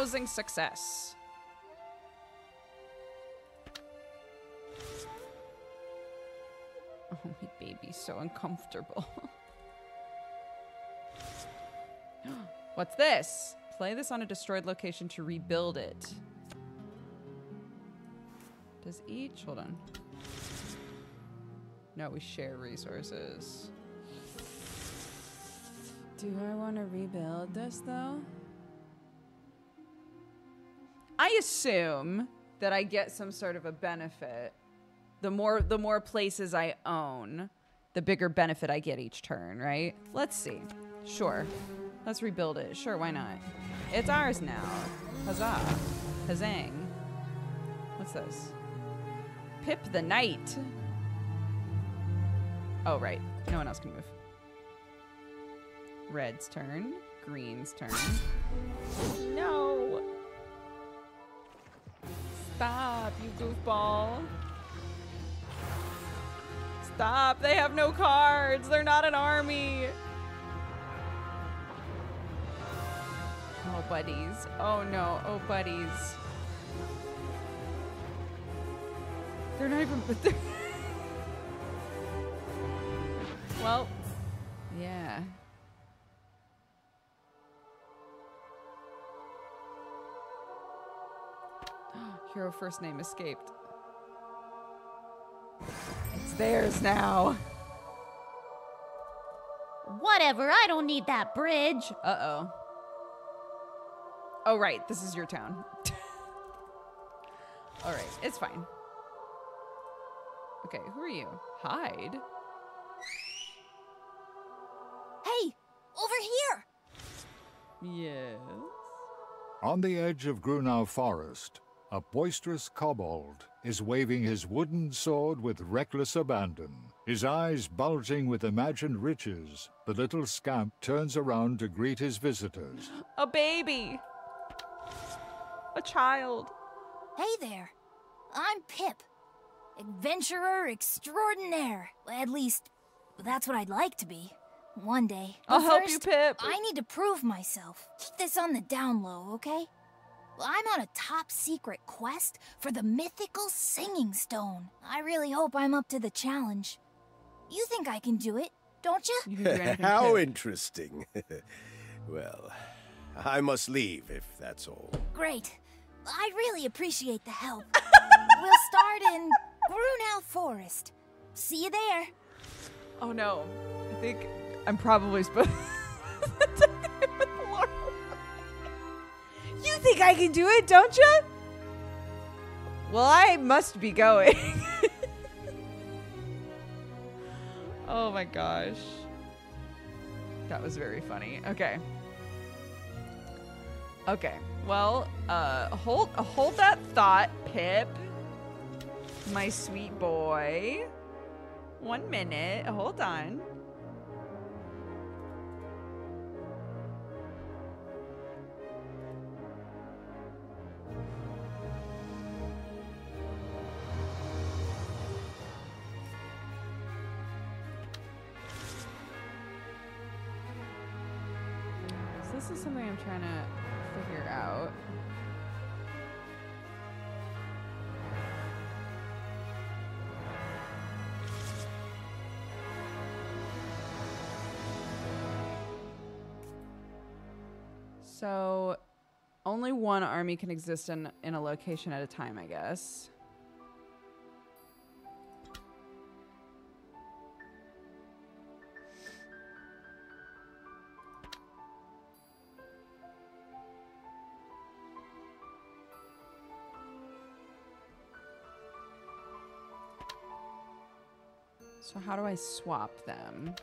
rousing success. Oh, my baby's so uncomfortable. What's this? Play this on a destroyed location to rebuild it. Does each. Hold on. No, we share resources. Do I want to rebuild this though? I assume that I get some sort of a benefit. The more the more places I own, the bigger benefit I get each turn, right? Let's see. Sure. Let's rebuild it. Sure, why not? It's ours now. Huzzah. Huzzang. What's this? Pip the Knight. Oh, right. No one else can move. Red's turn. Green's turn. No. You goofball. Stop. They have no cards. They're not an army. Oh, buddies. Oh, no. Oh, buddies. They're not even. Well, yeah. Hero first name escaped. It's theirs now. Whatever, I don't need that bridge. Uh oh. Oh, right. This is your town. All right. It's fine. Okay, who are you? Hide? Hey, over here! Yes. On the edge of Grunau Forest, a boisterous kobold is waving his wooden sword with reckless abandon. His eyes bulging with imagined riches, the little scamp turns around to greet his visitors. A baby! A child. Hey there. I'm Pip. Adventurer extraordinaire. At least, that's what I'd like to be. One day. I'll But help you, Pip. I need to prove myself. Keep this on the down low, okay? I'm on a top secret quest for the mythical singing stone. I really hope I'm up to the challenge. You think I can do it, don't you? You can do anything, How interesting. well, I must leave if that's all. Great. I really appreciate the help. we'll start in Grunau Forest. See you there. Oh no. I think I'm probably supposed think I can do it, don't you? Well, I must be going. oh my gosh. That was very funny. Okay. Okay. Well, uh hold hold that thought, Pip. My sweet boy. One minute. Hold on. So only one army can exist in in a location at a time, I guess. So how do I swap them?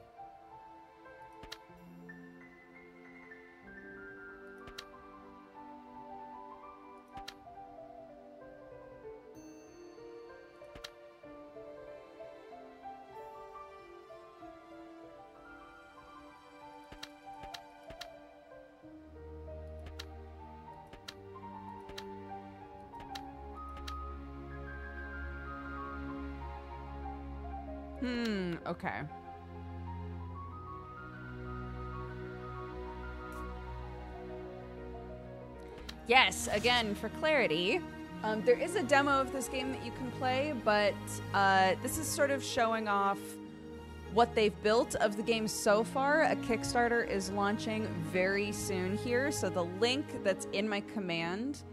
Okay. Yes, again, for clarity, um, there is a demo of this game that you can play, but uh, this is sort of showing off what they've built of the game so far. A Kickstarter is launching very soon here, so the link that's in my command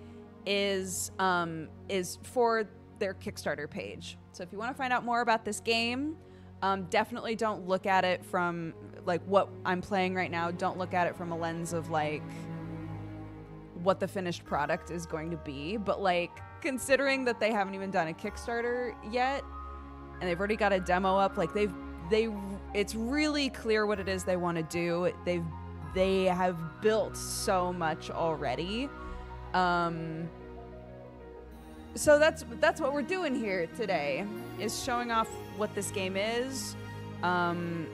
is um, is for their Kickstarter page. So if you want to find out more about this game, um, definitely don't look at it from like what I'm playing right now. Don't look at it from a lens of like what the finished product is going to be. But like considering that they haven't even done a Kickstarter yet, and they've already got a demo up, like they've they it's really clear what it is they want to do. They've they have built so much already. Um, so that's that's what we're doing here today is showing off what this game is um,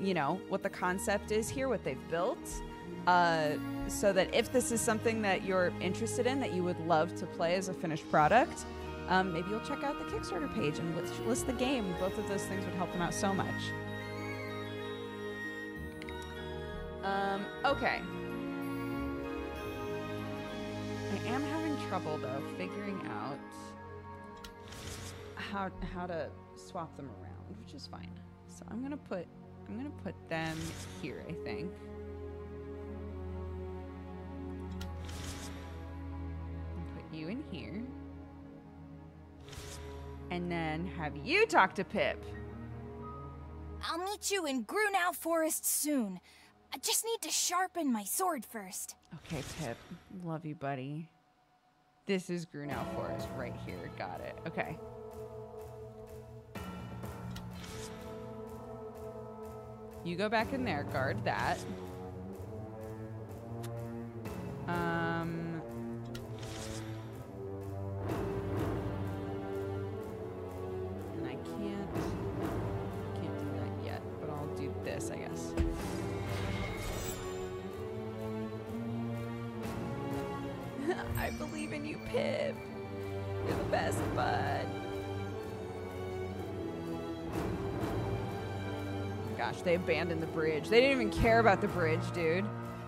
you know what the concept is here what they've built uh, so that if this is something that you're interested in that you would love to play as a finished product um, maybe you'll check out the kickstarter page and list, list the game. Both of those things would help them out so much. Um, okay. I am having trouble though figuring out how how to swap them around, which is fine. So I'm gonna put I'm gonna put them here, I think. And put you in here. And then have you talk to Pip. I'll meet you in Grunau Forest soon. I just need to sharpen my sword first. Okay, Pip. Love you, buddy. This is Grunau Forest right here. Got it. Okay. You go back in there, guard that. Um. And I can't, can't do that yet, but I'll do this, I guess. I believe in you, Pip. You're the best bud. Gosh, they abandoned the bridge. They didn't even care about the bridge, dude.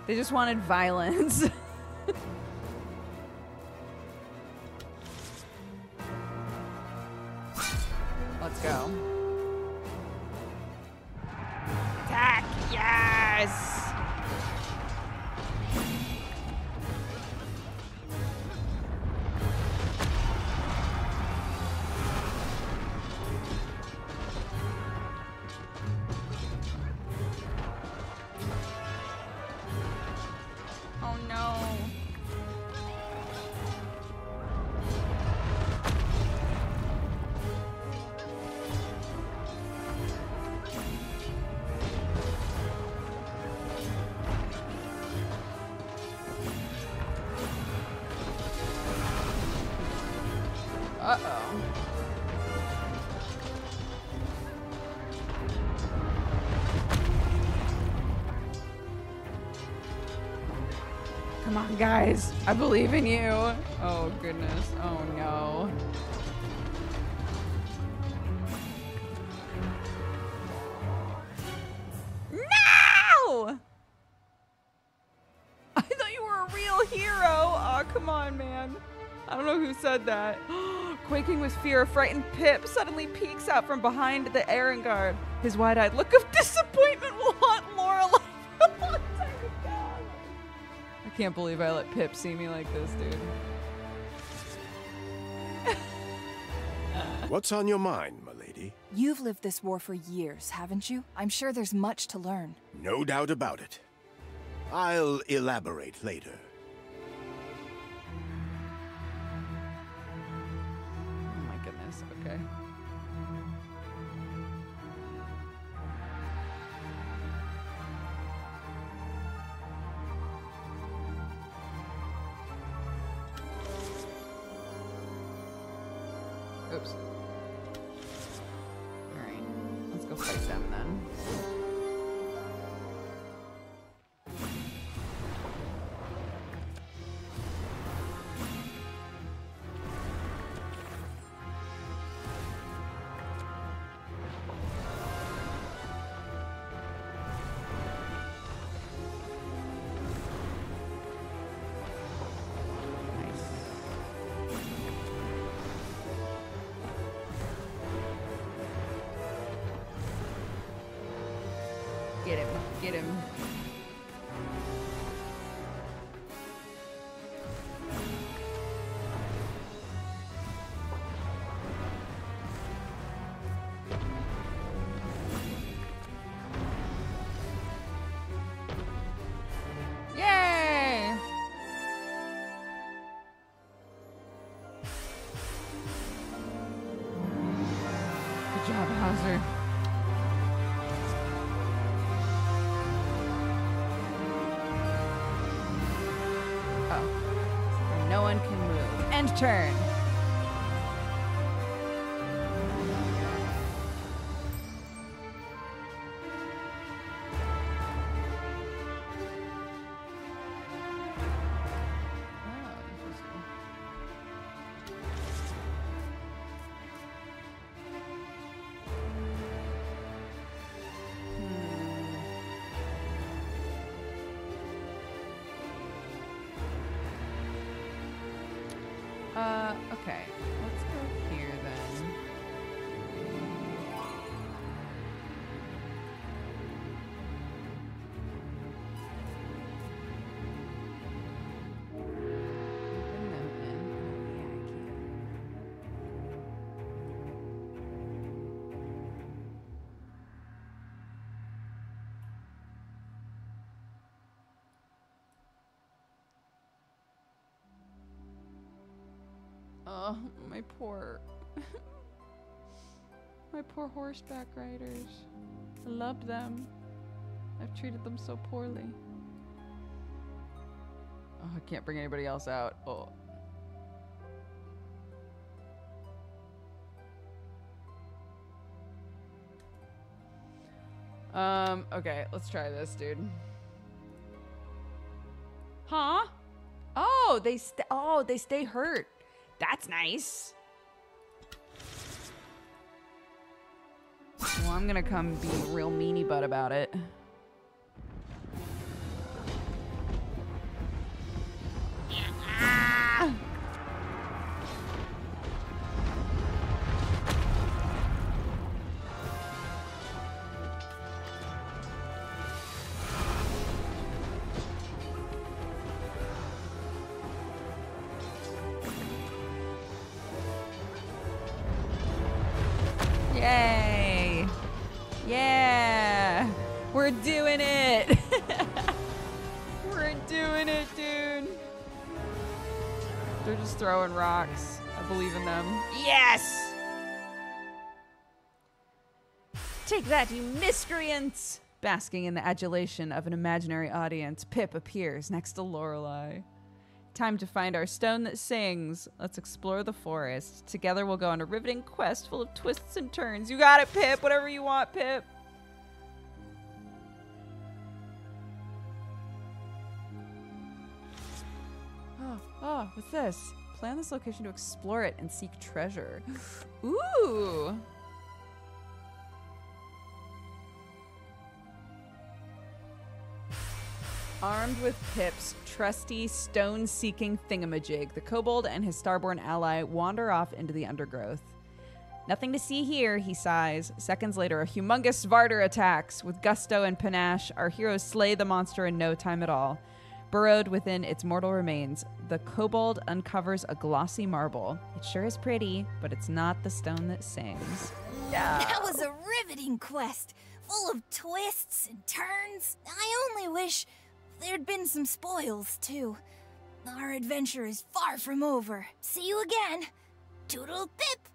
They just wanted violence. believe in you. Oh, goodness. Oh, no. No! I thought you were a real hero. Oh, come on, man. I don't know who said that. Quaking with fear, a frightened Pip suddenly peeks out from behind the Erengard. His wide-eyed look of can't believe I let Pip see me like this, dude. What's on your mind, milady? You've lived this war for years, haven't you? I'm sure there's much to learn. No doubt about it. I'll elaborate later. Move. Oh, my poor. my poor horseback riders. I loved them. I've treated them so poorly. Oh, I can't bring anybody else out. Oh. Um, okay, let's try this, dude. Huh? Oh, they st- oh, they stay hurt. That's nice. Well, I'm gonna come be a real meanie butt about it. You miscreants! Basking in the adulation of an imaginary audience, Pip appears next to Lorelei. Time to find our stone that sings. Let's explore the forest. Together we'll go on a riveting quest full of twists and turns. You got it, Pip. Whatever you want, Pip. Oh, oh, what's this? Plan this location to explore it and seek treasure. Ooh. Armed with Pip's trusty stone seeking thingamajig, the kobold and his starborn ally wander off into the undergrowth. Nothing to see here, he sighs. Seconds later, a humongous Svarter attacks. With gusto and panache, our heroes slay the monster in no time at all. Burrowed within its mortal remains, the kobold uncovers a glossy marble. It sure is pretty, but it's not the stone that sings. That was a riveting quest, full of twists and turns. I only wish there'd been some spoils, too. Our adventure is far from over. See you again. Toodle pip.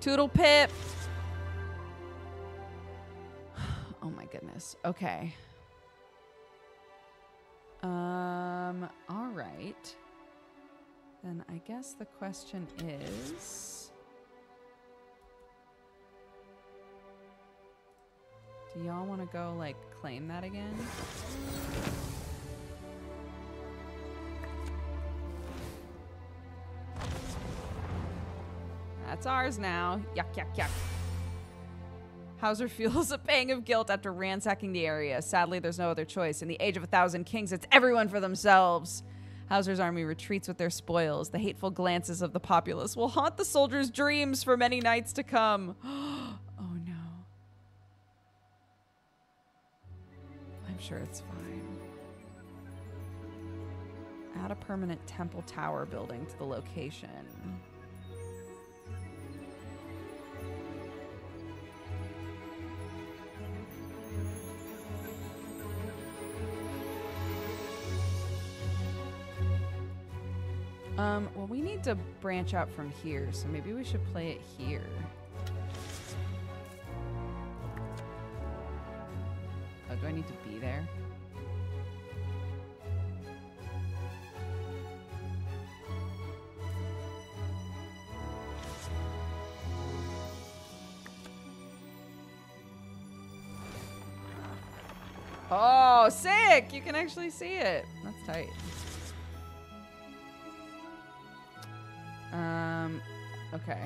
Toodle pip. Oh my goodness. Okay. Um, all right. Then I guess the question is Do y'all want to go like claim that again? That's ours now. Yuck, yuck, yuck. Hauser feels a pang of guilt after ransacking the area. Sadly, there's no other choice. In the age of a thousand kings, it's everyone for themselves. Hauser's army retreats with their spoils. The hateful glances of the populace will haunt the soldiers' dreams for many nights to come. oh no. I'm sure it's fine. Add a permanent temple tower building to the location. Um, well, we need to branch out from here, so maybe we should play it here. Oh, do I need to be there? Oh, sick! You can actually see it. That's tight. Um, okay.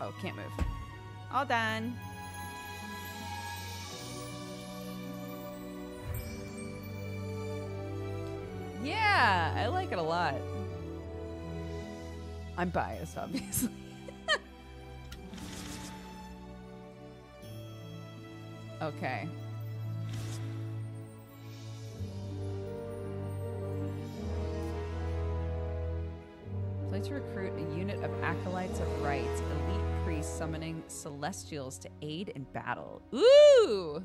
Oh, can't move. All done. Yeah, I like it a lot. I'm biased, obviously. okay. Celestials to aid in battle. Ooh!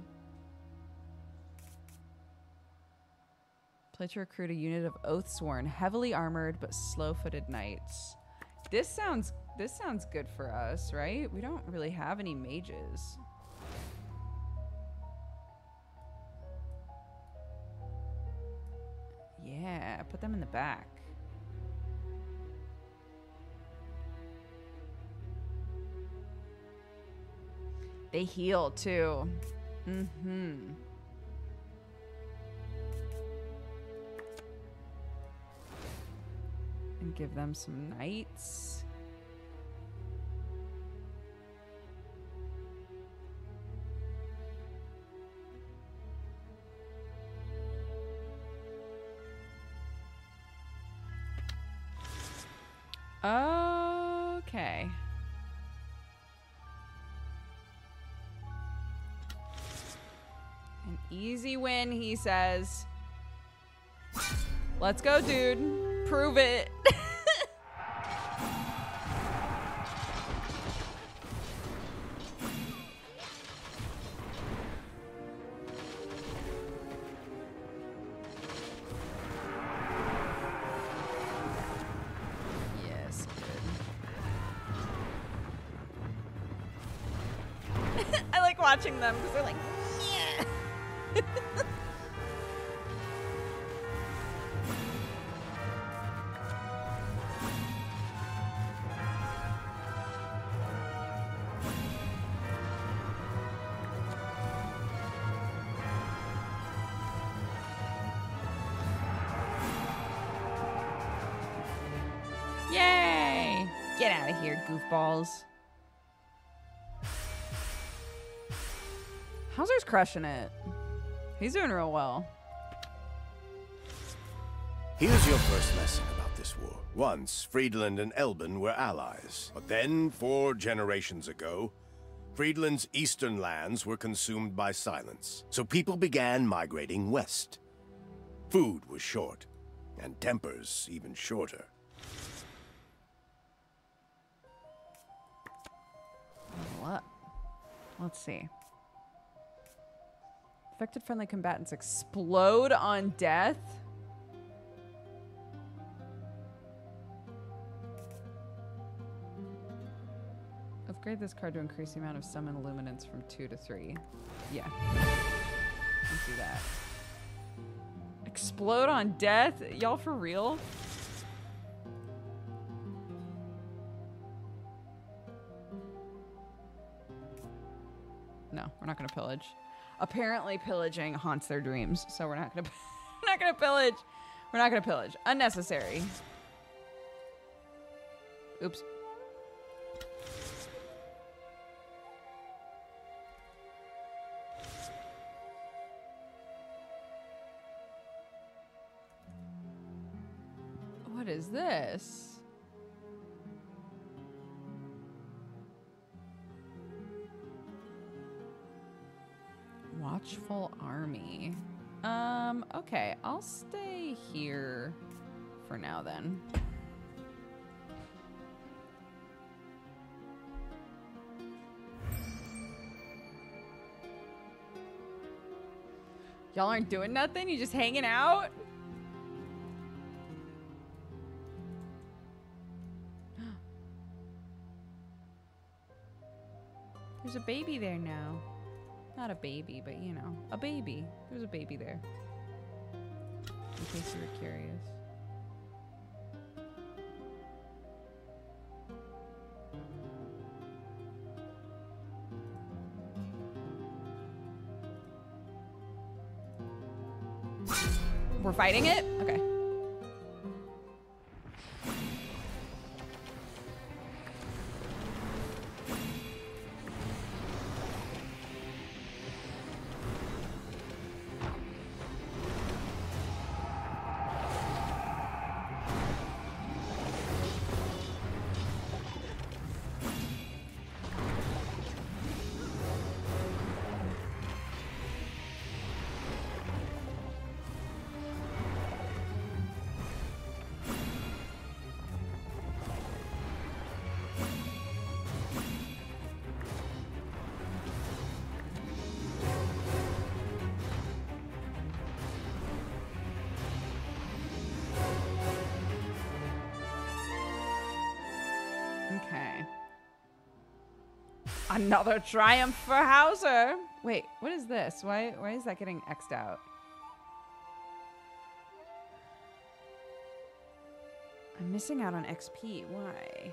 Play to recruit a unit of oathsworn, heavily armored but slow-footed knights. This sounds this sounds good for us, right? We don't really have any mages. Yeah, put them in the back. They heal too. Mm-hmm. And give them some knights. Okay. Easy win, he says. Let's go, dude. Prove it. of. Hauser's crushing it. He's doing real well. Here's your first lesson about this war. Once, Friedland and Elben were allies. But then, four generations ago, Friedland's eastern lands were consumed by silence. So people began migrating west. Food was short, and tempers even shorter. Let's see. Affected friendly combatants explode on death. Upgrade this card to increase the amount of summon luminance from two to three. Yeah. Let's do that. Explode on death? Y'all for real? We're not gonna pillage. Apparently, pillaging haunts their dreams, so we're not gonna, we're not gonna pillage. We're not gonna pillage. Unnecessary. Oops. What is this? Watchful army. Um, okay, I'll stay here for now then. Y'all aren't doing nothing? You just hanging out? There's a baby there now. Not a baby, but you know, a baby. There's a baby there. In case you were curious. We're fighting it? Another triumph for Hauser. Wait, what is this? Why why is that getting X'd out? I'm missing out on XP. Why?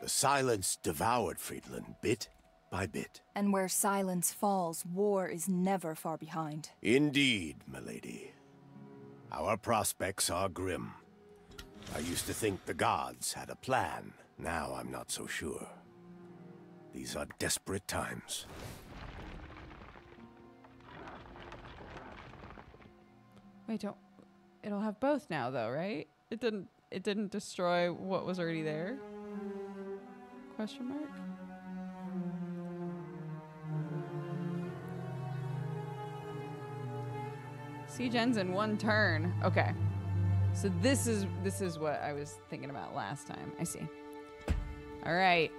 The silence devoured Friedland bit by bit. And where silence falls, war is never far behind. Indeed, milady. Our prospects are grim. I used to think the gods had a plan. Now I'm not so sure. These are desperate times. Wait, don't it'll have both now though, right? It didn't it didn't destroy what was already there? Question mark? Siege ends in one turn. Okay. So this is this is what I was thinking about last time. I see. All right.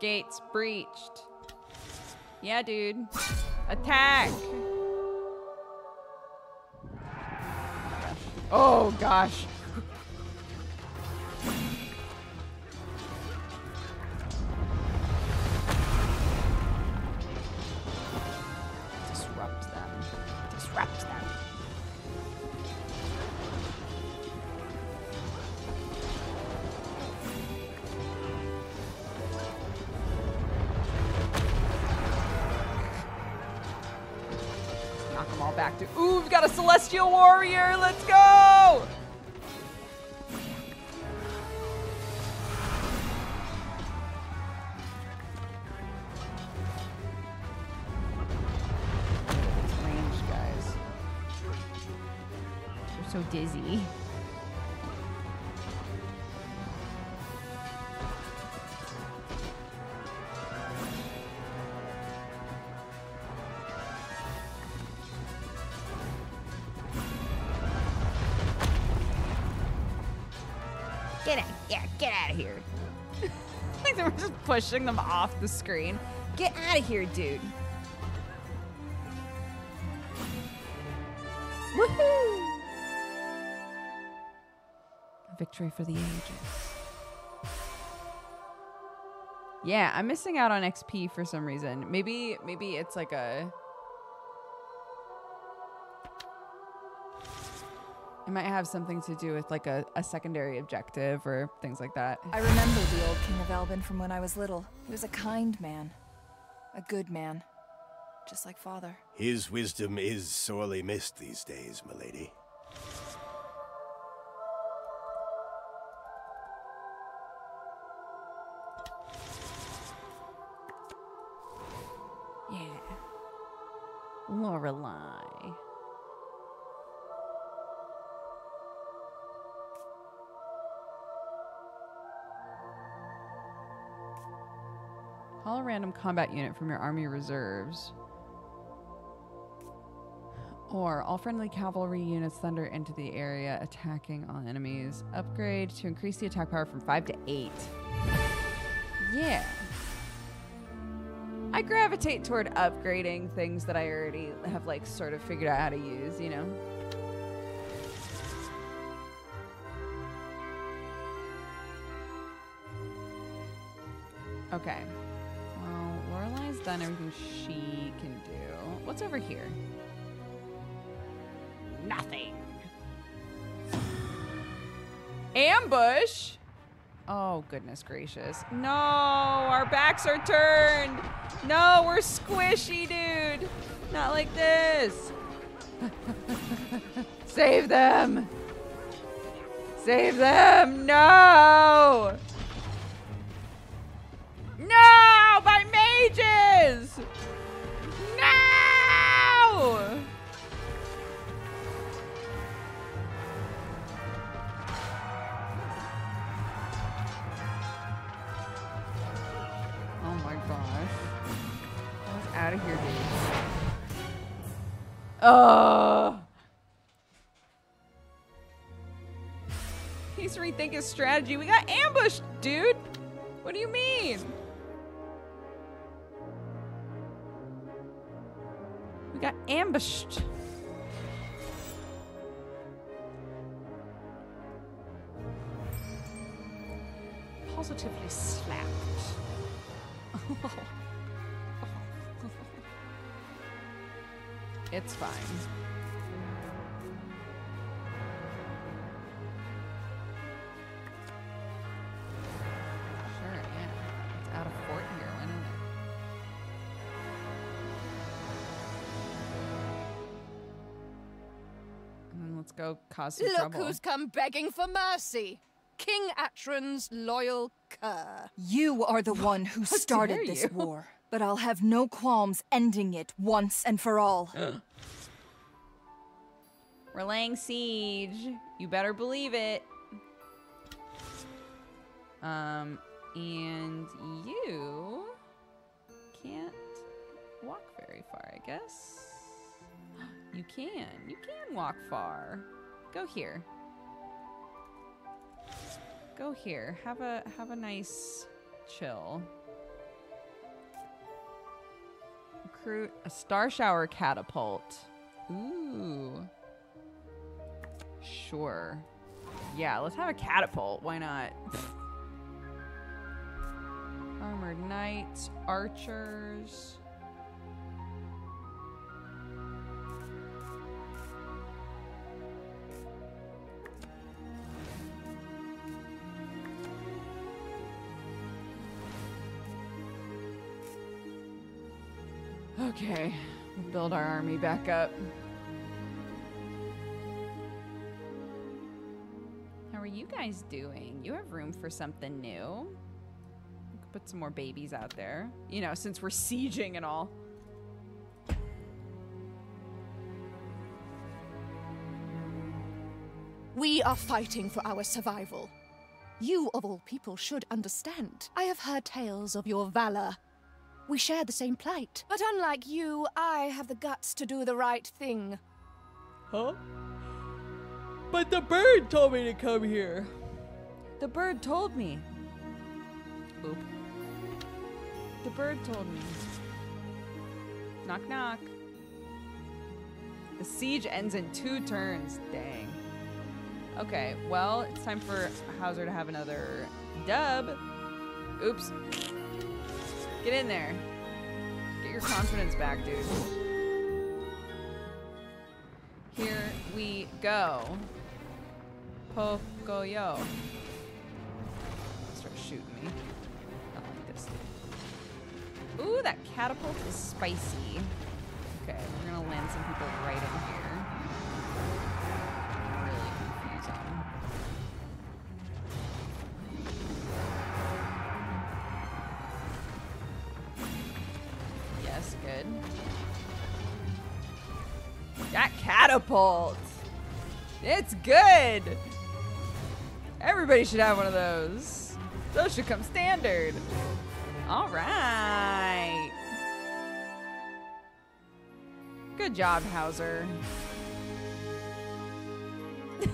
Gates breached. Yeah, dude. Attack! Oh gosh. Warrior. Let's go. Guys. You're so dizzy. Pushing them off the screen. Get out of here, dude. Woohoo! Victory for the ages. Yeah, I'm missing out on XP for some reason. Maybe maybe it's like a It might have something to do with like a, a secondary objective or things like that. I remember the old King of Elbin from when I was little. He was a kind man. A good man. Just like father. His wisdom is sorely missed these days, milady. Yeah. Lorelei. A random combat unit from your army reserves. Or all friendly cavalry units thunder into the area, attacking all enemies. Upgrade to increase the attack power from 5 to 8. Yeah. I gravitate toward upgrading things that I already have, like, sort of figured out how to use, you know? Done everything she can do. What's over here? Nothing. Ambush? Oh, goodness gracious. No, our backs are turned. No, we're squishy, dude. Not like this. Save them. Save them. No. No, No. Oh my gosh. I was out of here, dude. Oh. He's rethinking strategy. We got ambushed, dude. What do you mean? Got ambushed. Positively slapped. it's fine. Cause some Look trouble. who's come begging for mercy. King Atron's loyal cur. You are the one who started this you. war. But I'll have no qualms ending it once and for all. We're laying siege. You better believe it. Um, and you can't walk very far, I guess. You can. You can walk far. Go here. Go here. Have a have a nice chill. Recruit a star shower catapult. Ooh. Sure. Yeah, let's have a catapult. Why not? Armored knights, archers. Okay, we'll build our army back up. How are you guys doing? You have room for something new. We could Put some more babies out there. You know, since we're sieging and all. We are fighting for our survival. You, of all people, should understand. I have heard tales of your valor we share the same plight. But unlike you, I have the guts to do the right thing. Huh? But the bird told me to come here. The bird told me. Boop. The bird told me. Knock knock. The siege ends in two turns. Dang. Okay, well, it's time for Hauser to have another dub. Oops. Get in there. Get your confidence back, dude. Here we go. Pocoyo. Start shooting me. Not like this. Ooh, that catapult is spicy. Okay, we're gonna land some people right in here. Everybody should have one of those. Those should come standard. All right. Good job, Hauser.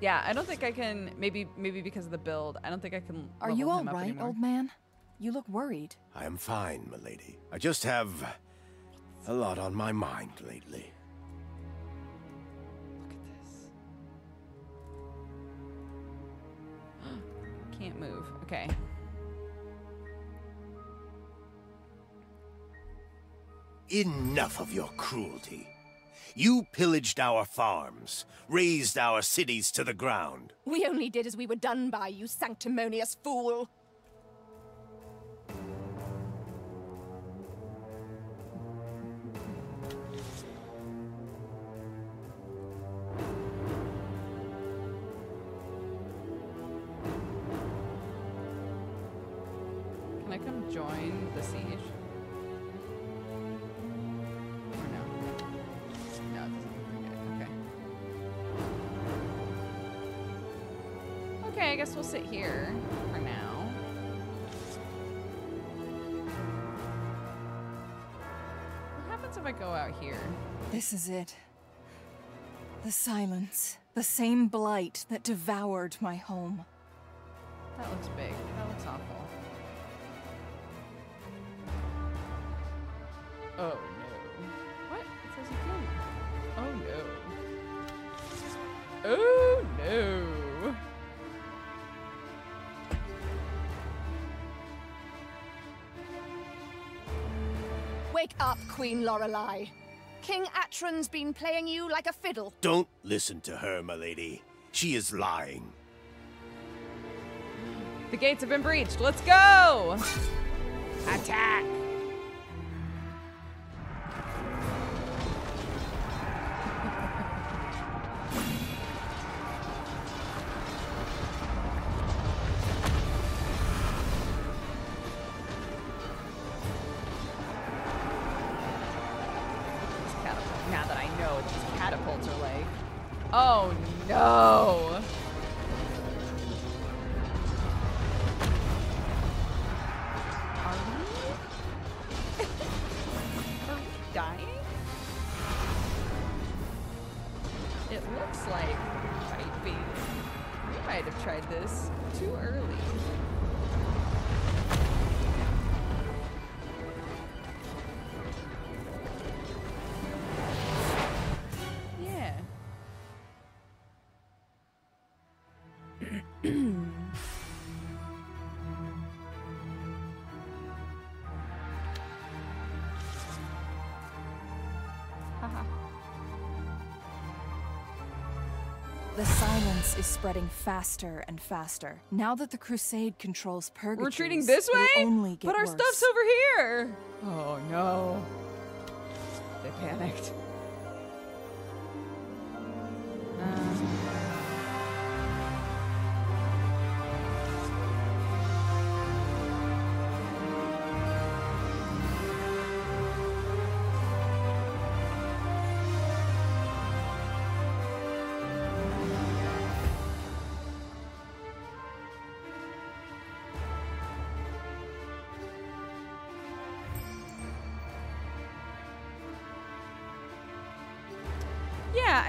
yeah, I don't think I can. Maybe, maybe because of the build, I don't think I can. Are level you all him up right, anymore. old man? You look worried. I am fine, milady. I just have a lot on my mind lately. Can't move. Okay. Enough of your cruelty. You pillaged our farms, razed our cities to the ground. We only did as we were done by, you sanctimonious fool. This is it. The silence. The same blight that devoured my home. That looks big. That looks awful. Oh no. What? It says you can. Oh no. Oh no. Wake up, Queen Lorelei. King Atron's been playing you like a fiddle. Don't listen to her, my lady. She is lying. The gates have been breached. Let's go! Attack! Is spreading faster and faster. Now that the Crusade controls Purgatory, We're treating this way? Only get but our worse. stuff's over here. Oh no. They panicked.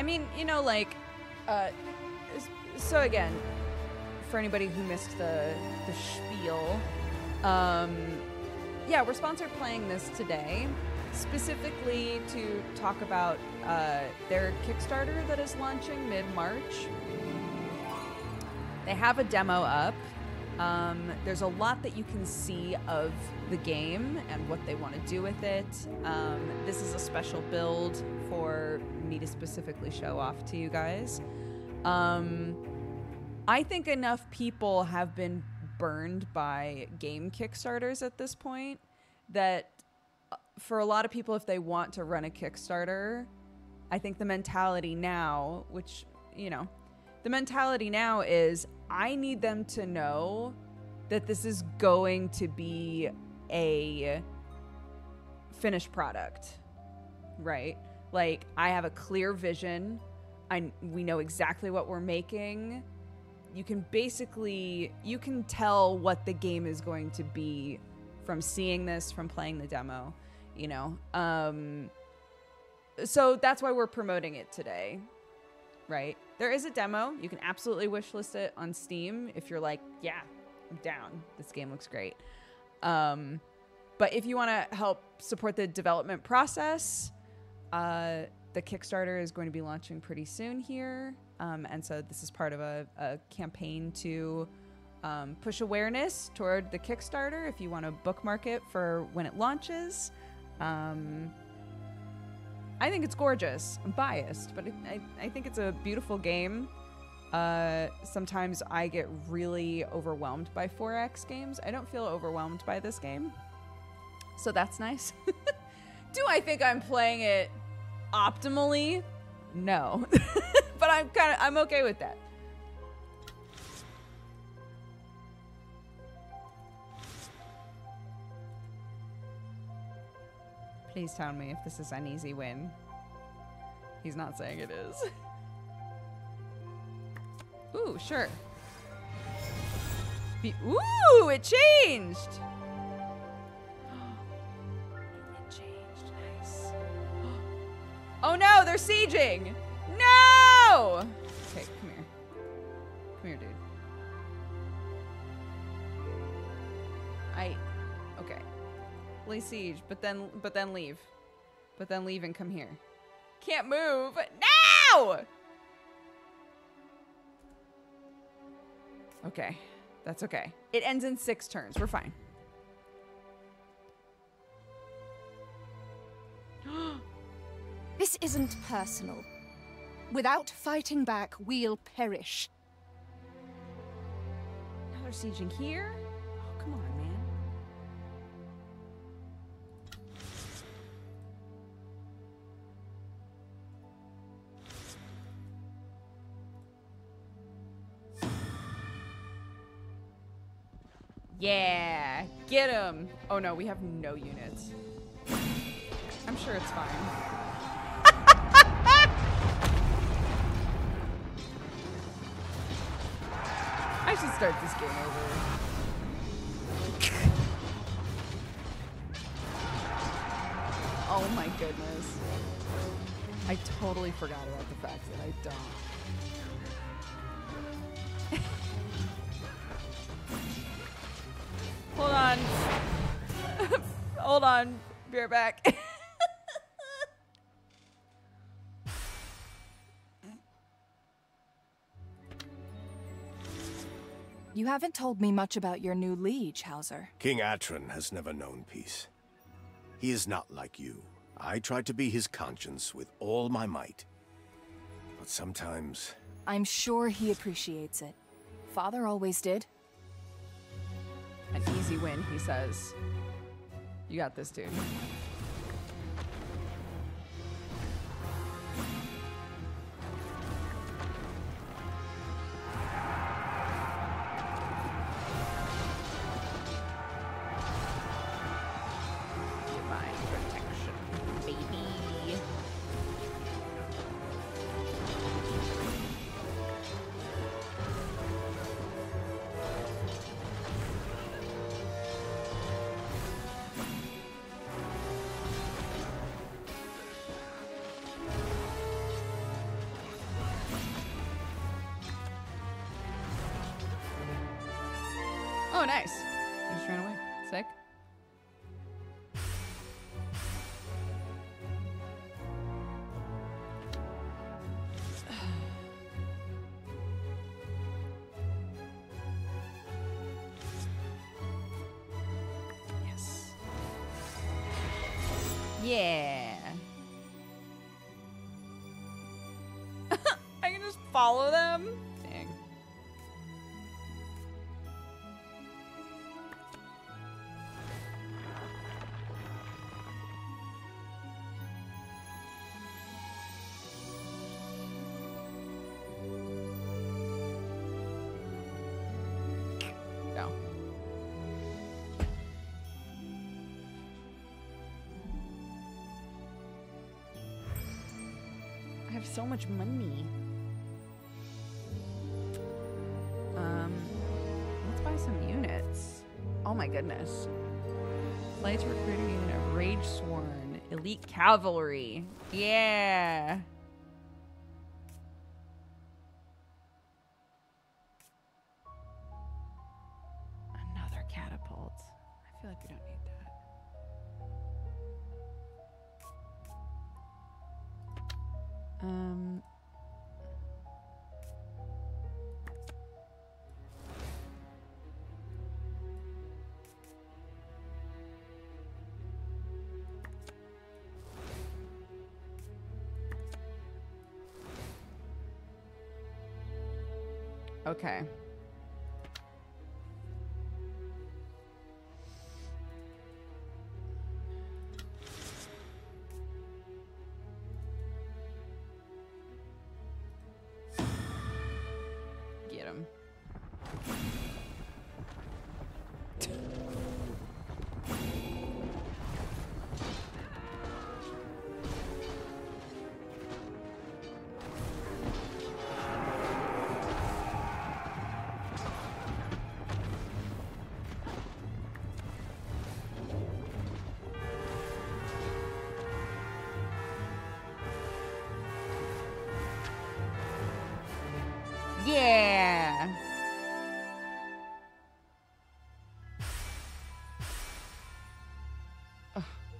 Mean, you know, like, uh, so again, for anybody who missed the the spiel, um, yeah, we're sponsored playing this today, specifically to talk about uh, their Kickstarter that is launching mid March. They have a demo up. Um, there's a lot that you can see of the game and what they want to do with it. Um, this is a special build for me to specifically show off to you guys. Um, I think enough people have been burned by game Kickstarters at this point that uh, for a lot of people, if they want to run a Kickstarter, I think the mentality now, which, you know, the mentality now is I need them to know that this is going to be a finished product, right? Like I have a clear vision. I we know exactly what we're making. You can basically you can tell what the game is going to be from seeing this, from playing the demo, you know. Um so that's why we're promoting it today right? There is a demo. You can absolutely wishlist it on Steam if you're like, yeah, I'm down. This game looks great. Um, but if you want to help support the development process, uh, the Kickstarter is going to be launching pretty soon here. Um, and so this is part of a, a campaign to um, push awareness toward the Kickstarter if you want to bookmark it for when it launches. Um, I think it's gorgeous. I'm biased, but I, I think it's a beautiful game. Uh, sometimes I get really overwhelmed by 4X games. I don't feel overwhelmed by this game. So that's nice. Do I think I'm playing it optimally? No. but I'm kind of I'm okay with that. Please tell me if this is an easy win. He's not saying it is. Ooh, sure. Be- Ooh, it changed! It changed, nice. Oh no, they're sieging! No! Okay, come here. Come here, dude. I. Lay siege, but then but then leave. But then leave and come here. Can't move. Now! Okay. That's okay. It ends in six turns. We're fine. This isn't personal. Without fighting back, we'll perish. Now they're sieging here? Yeah, get him. Oh no, we have no units. I'm sure it's fine. I should start this game over. Oh my goodness. I totally forgot about the fact that I don't. Hold on. Hold on. Be right back. You haven't told me much about your new liege, Hauser. King Atron has never known peace. He is not like you. I try to be his conscience with all my might. But sometimes, I'm sure he appreciates it. Father always did. An easy win, he says. You got this, dude. Have so much money. Um, let's buy some units. Oh my goodness. Flights recruiting unit Rage Sworn. Elite Cavalry. Yeah. Okay.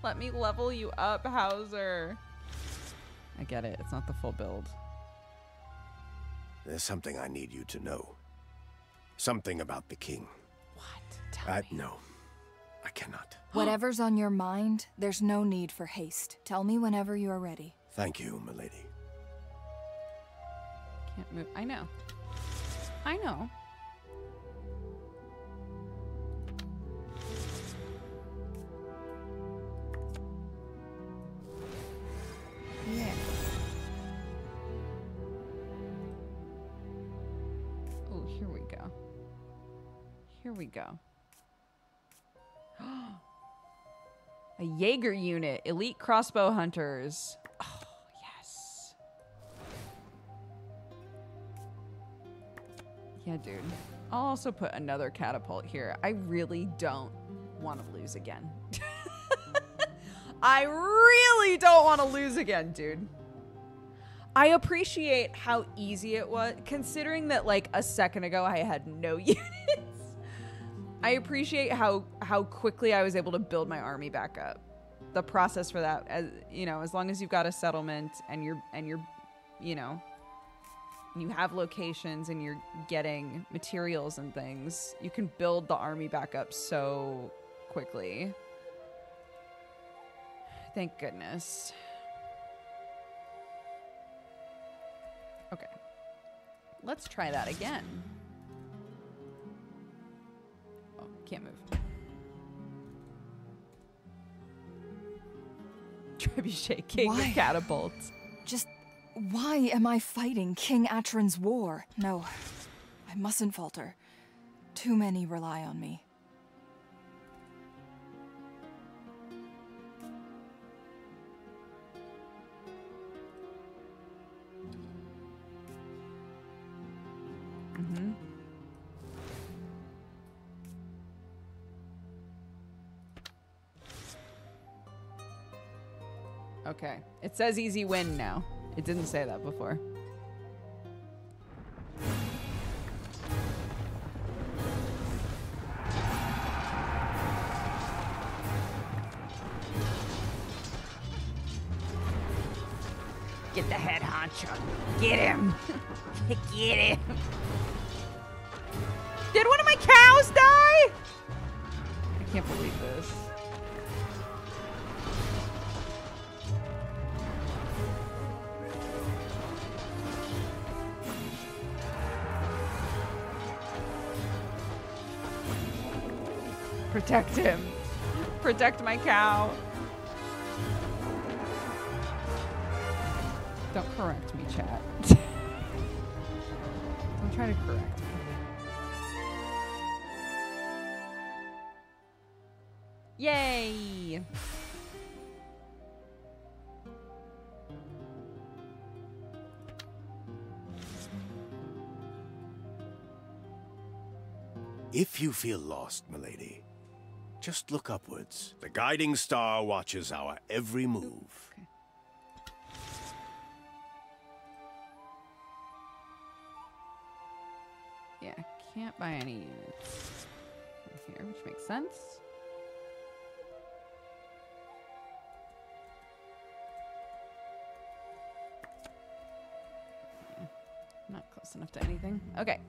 Let me level you up, Hauser. I get it. It's not the full build. There's something I need you to know. Something about the king. What? Tell I, me. no, I cannot. Whatever's on your mind, there's no need for haste. Tell me whenever you are ready. Thank you, milady. Can't move. I know. I know. Go. A Jaeger unit, elite crossbow hunters. Oh, yes. Yeah, dude. I'll also put another catapult here. I really don't want to lose again. I really don't want to lose again, dude. I appreciate how easy it was, considering that like a second ago I had no units. I appreciate how how quickly I was able to build my army back up. The process for that, as you know, as long as you've got a settlement and you're and you're, you know, you have locations and you're getting materials and things, you can build the army back up so quickly. Thank goodness. Okay. Let's try that again. Can't move. Trebuchet King Why? catapults. Just why am I fighting King Atron's war? No, I mustn't falter. Too many rely on me. It says easy win now. It didn't say that before. My cow. Don't correct me, chat. Don't try to correct me. Yay! If you feel lost, milady, just look upwards. The guiding star watches our every move. Yeah, can't buy any units from here, which makes sense. Yeah, Not close enough to anything. Okay.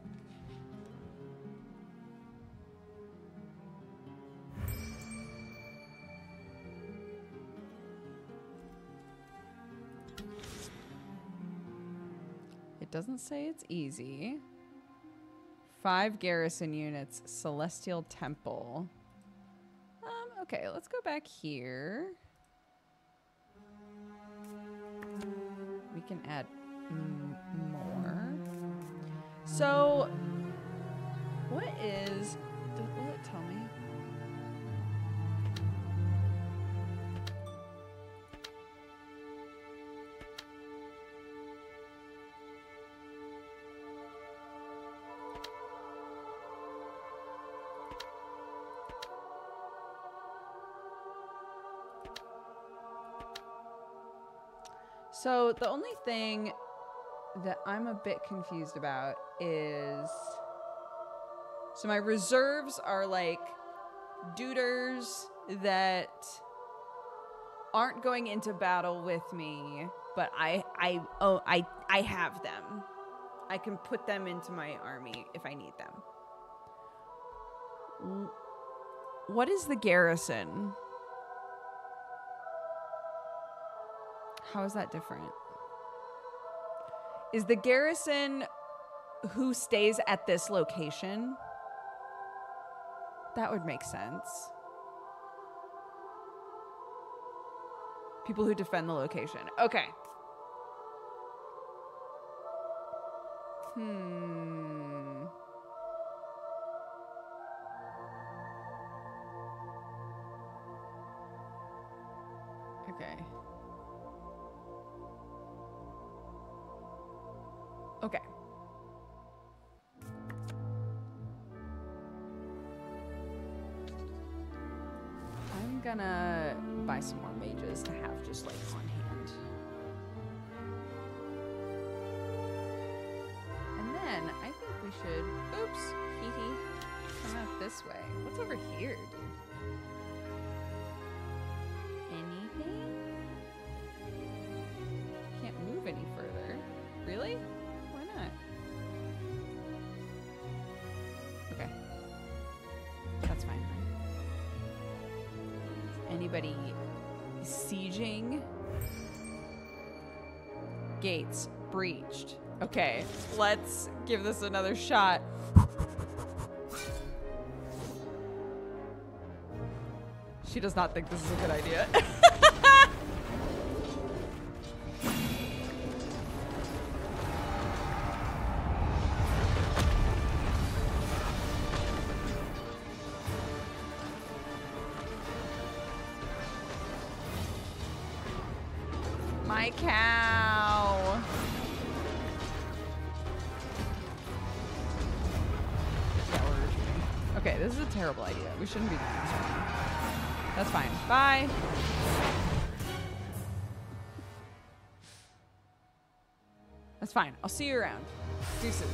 It doesn't say it's easy. Five garrison units, Celestial Temple. Um, okay, let's go back here. We can add more. So, what is. Will it tell me? So the only thing that I'm a bit confused about is so my reserves are like duders that aren't going into battle with me, but I I oh I I have them. I can put them into my army if I need them. What is the garrison? How is that different? Is the garrison who stays at this location? That would make sense. People who defend the location. Okay. Hmm. This way. What's over here, dude? Anything? Can't move any further. Really? Why not? Okay. That's fine. Is anybody sieging? Gates breached. Okay, let's give this another shot. She does not think this is a good idea. My cow. Okay, this is a terrible idea. We shouldn't be doing this Bye. That's fine. I'll see you around. Deuces.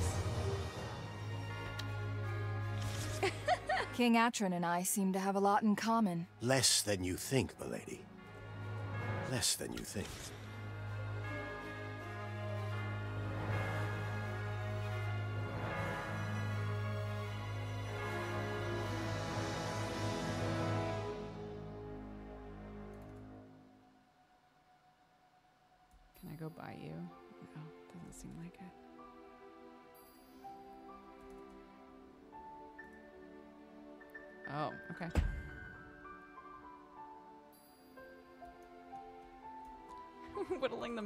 King Atron and I seem to have a lot in common. Less than you think, milady. Less than you think.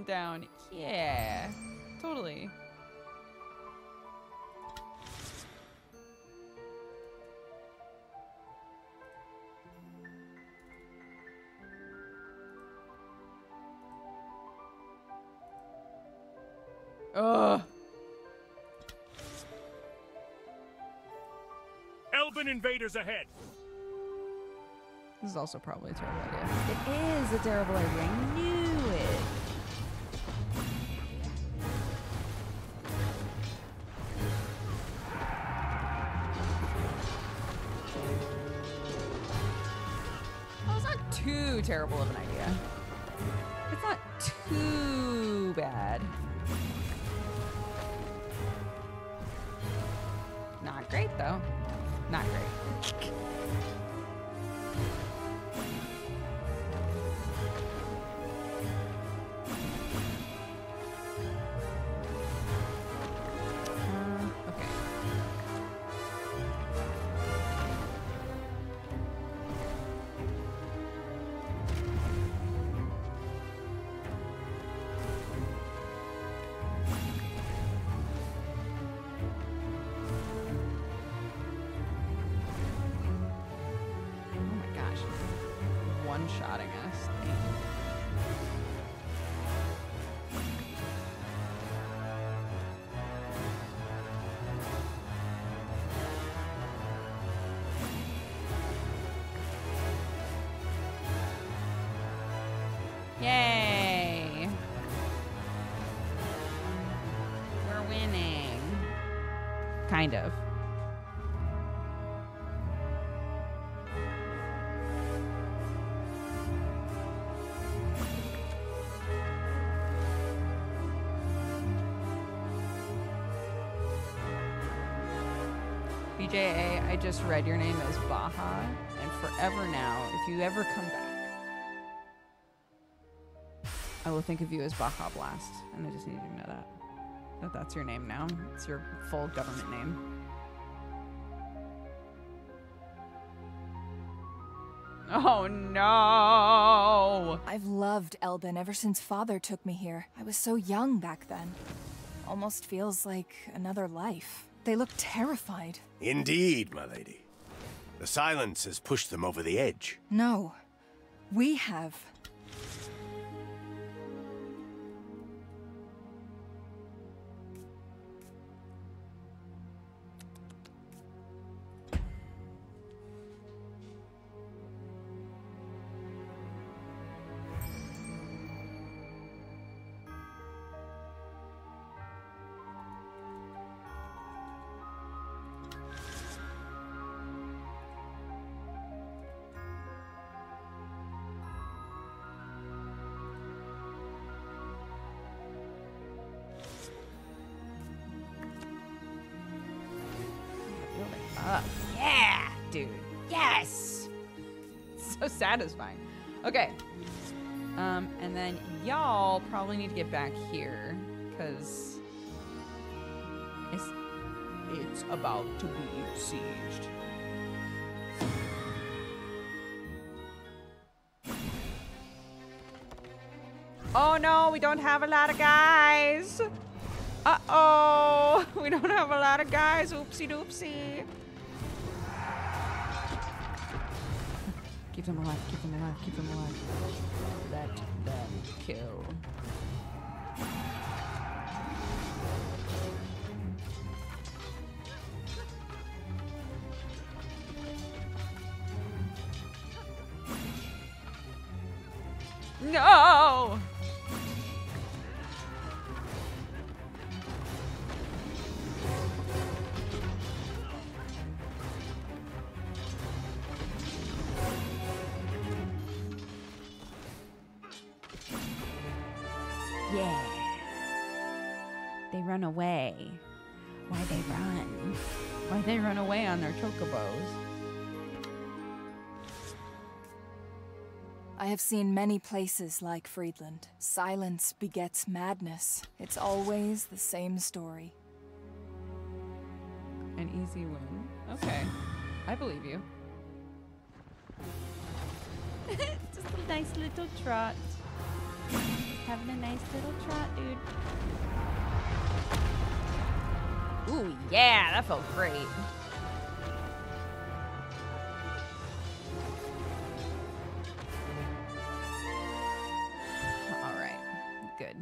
Down. Yeah, totally. Ugh. Elven invaders ahead! This is also probably a terrible idea. It is a terrible idea. I knew BJA, I just read your name as Baja, and forever now, if you ever come back, I will think of you as Baja Blast, and I just need you to know that. That that's your name now. It's your full government name. Oh no! I've loved Elbin ever since father took me here. I was so young back then. Almost feels like another life. They look terrified. Indeed, my lady. The silence has pushed them over the edge. No. We have. Satisfying. Okay. Um, and then y'all probably need to get back here because it's it's about to be sieged. Oh no, we don't have a lot of guys. Uh oh, we don't have a lot of guys. Oopsie doopsie. Keep them alive, keep them alive, keep them alive. Let them kill. Have seen many places like Friedland. Silence begets madness. It's always the same story. An easy win. Okay. I believe you. Just a nice little trot. Having a nice little trot, dude. Ooh, yeah, that felt great. Good.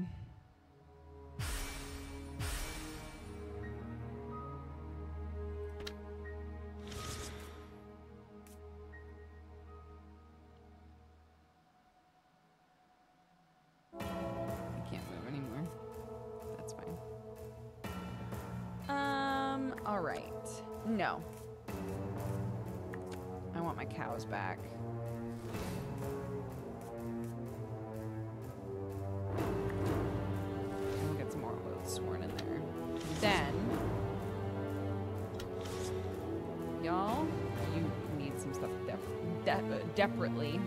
I can't move anymore. That's fine. Um, all right. No. I want my cows back. De desperately.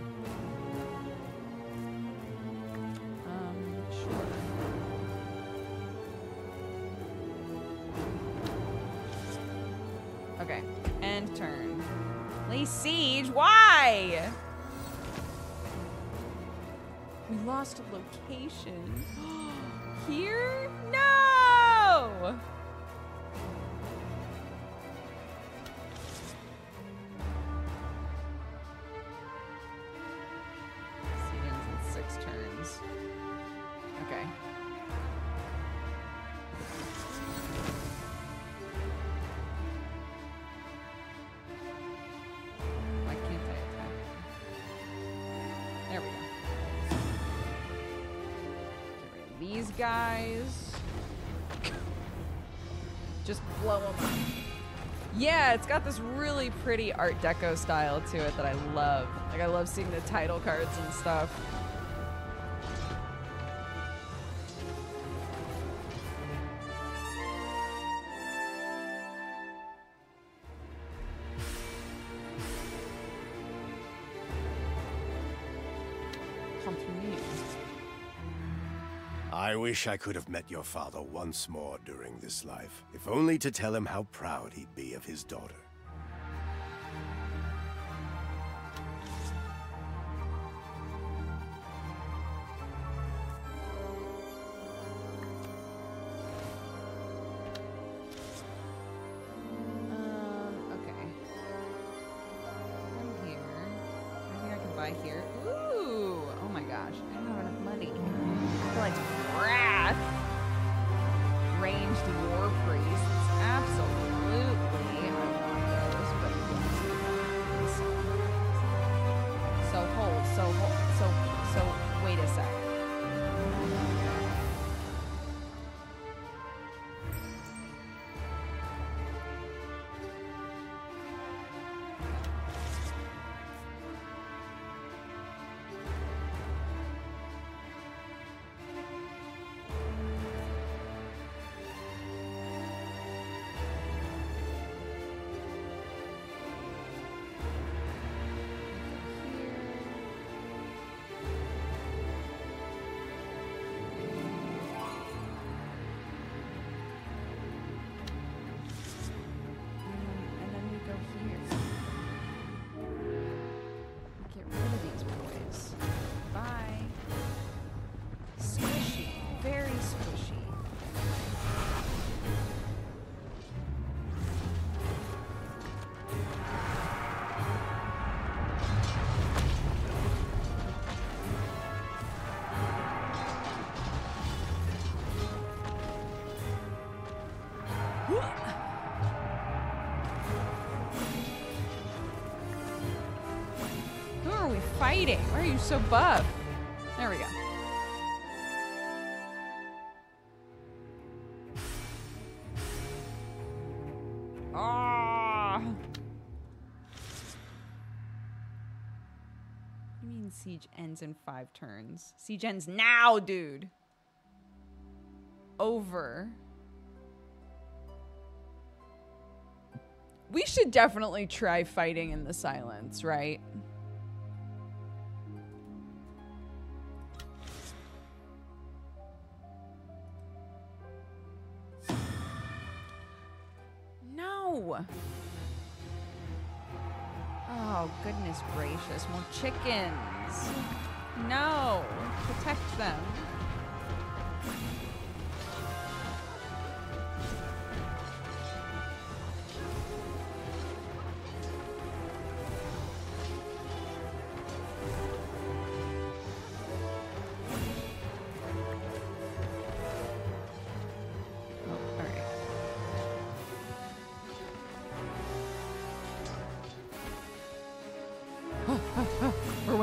Um, sure. Okay, end turn. Lay siege? Why? We lost a location. Here? These guys. Just blow them up. Yeah, it's got this really pretty Art Deco style to it that I love. Like, I love seeing the title cards and stuff. Wish I could have met your father once more during this life, if only to tell him how proud he'd be of his daughter. You so buff? There we go. Ah! You mean siege ends in five turns? Siege ends now, dude. Over. We should definitely try fighting in the silence, right? Gracious.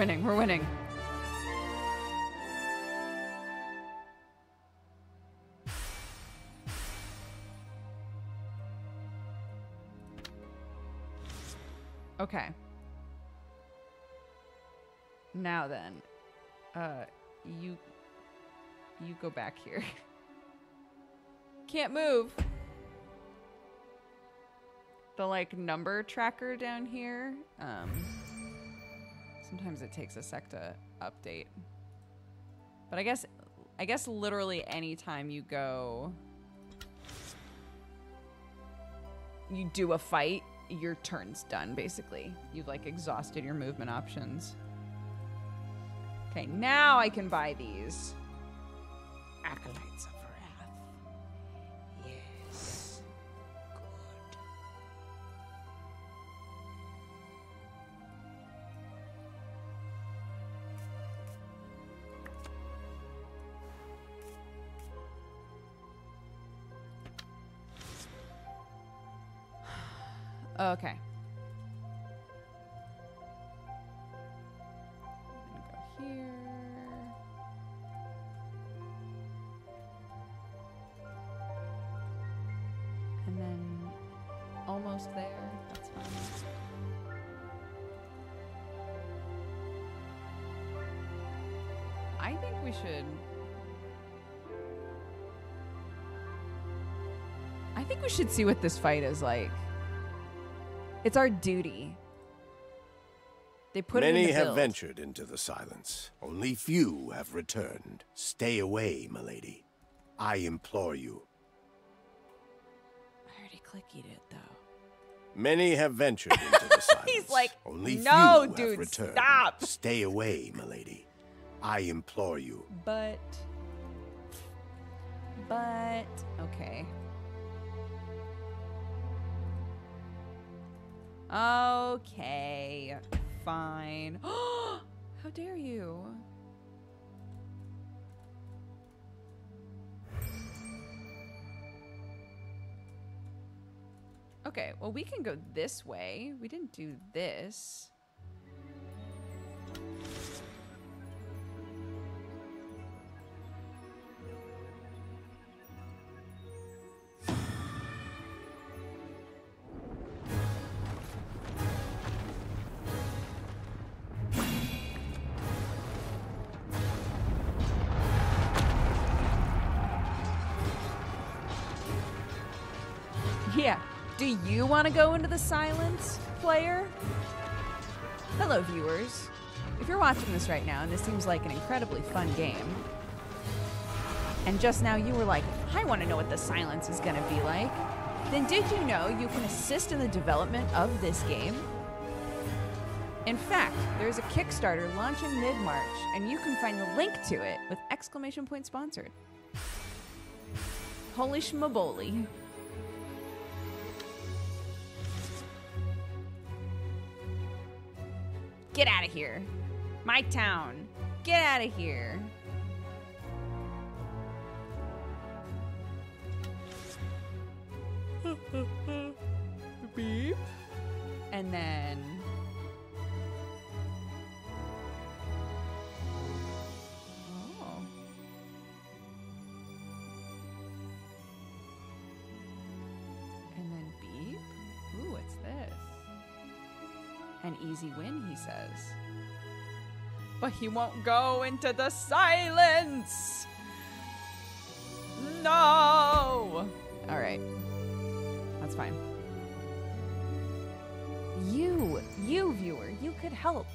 Winning. We're winning. Okay. Now then, uh, you you go back here. Can't move. The like number tracker down here. Um, sometimes it takes a sec to update. But I guess I guess literally anytime you go you do a fight, your turn's done basically. You've like exhausted your movement options. Okay, now I can buy these. We should see what this fight is like. It's our duty. They put it in Many the have build. ventured into the silence. Only few have returned. Stay away, milady. I implore you. I already clickied it though. Many have ventured into the silence. He's like, Only "No, few dude, have returned. stop." Stay away, milady. I implore you. But. But. Okay. Okay. Fine. How dare you? Okay, well, we can go this way. We didn't do this. You want to go into the silence, player? Hello, viewers. If you're watching this right now and this seems like an incredibly fun game, and just now you were like, I want to know what the silence is going to be like, then did you know you can assist in the development of this game? In fact, there's a Kickstarter launching mid March, and you can find the link to it with exclamation point sponsored. Holy schmaboli. Get out of here. My town. Get out of here. Beep. And then. Easy win, he says. But he won't go into the silence! No! All right. That's fine. You, you viewer, you could help.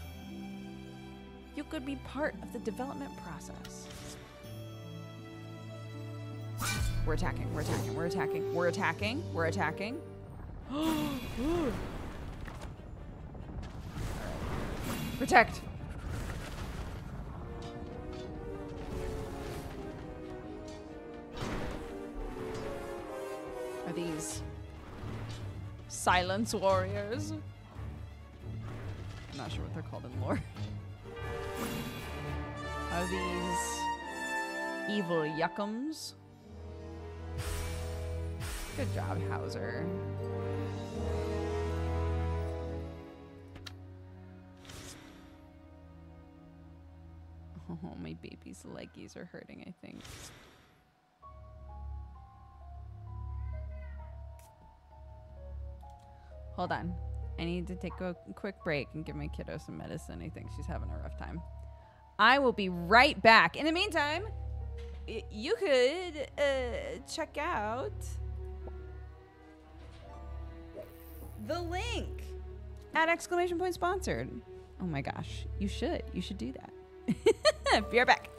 You could be part of the development process. We're attacking, we're attacking, we're attacking, we're attacking, we're attacking. Protect. Are these silence warriors? I'm not sure what they're called in lore. Are these evil yuckums? Good job, Hauser. Oh, my baby's leggies are hurting, I think. Hold on. I need to take a quick break and give my kiddo some medicine. I think she's having a rough time. I will be right back. In the meantime, you could uh, check out the link at exclamation point sponsored. Oh my gosh, you should. You should do that. be right back.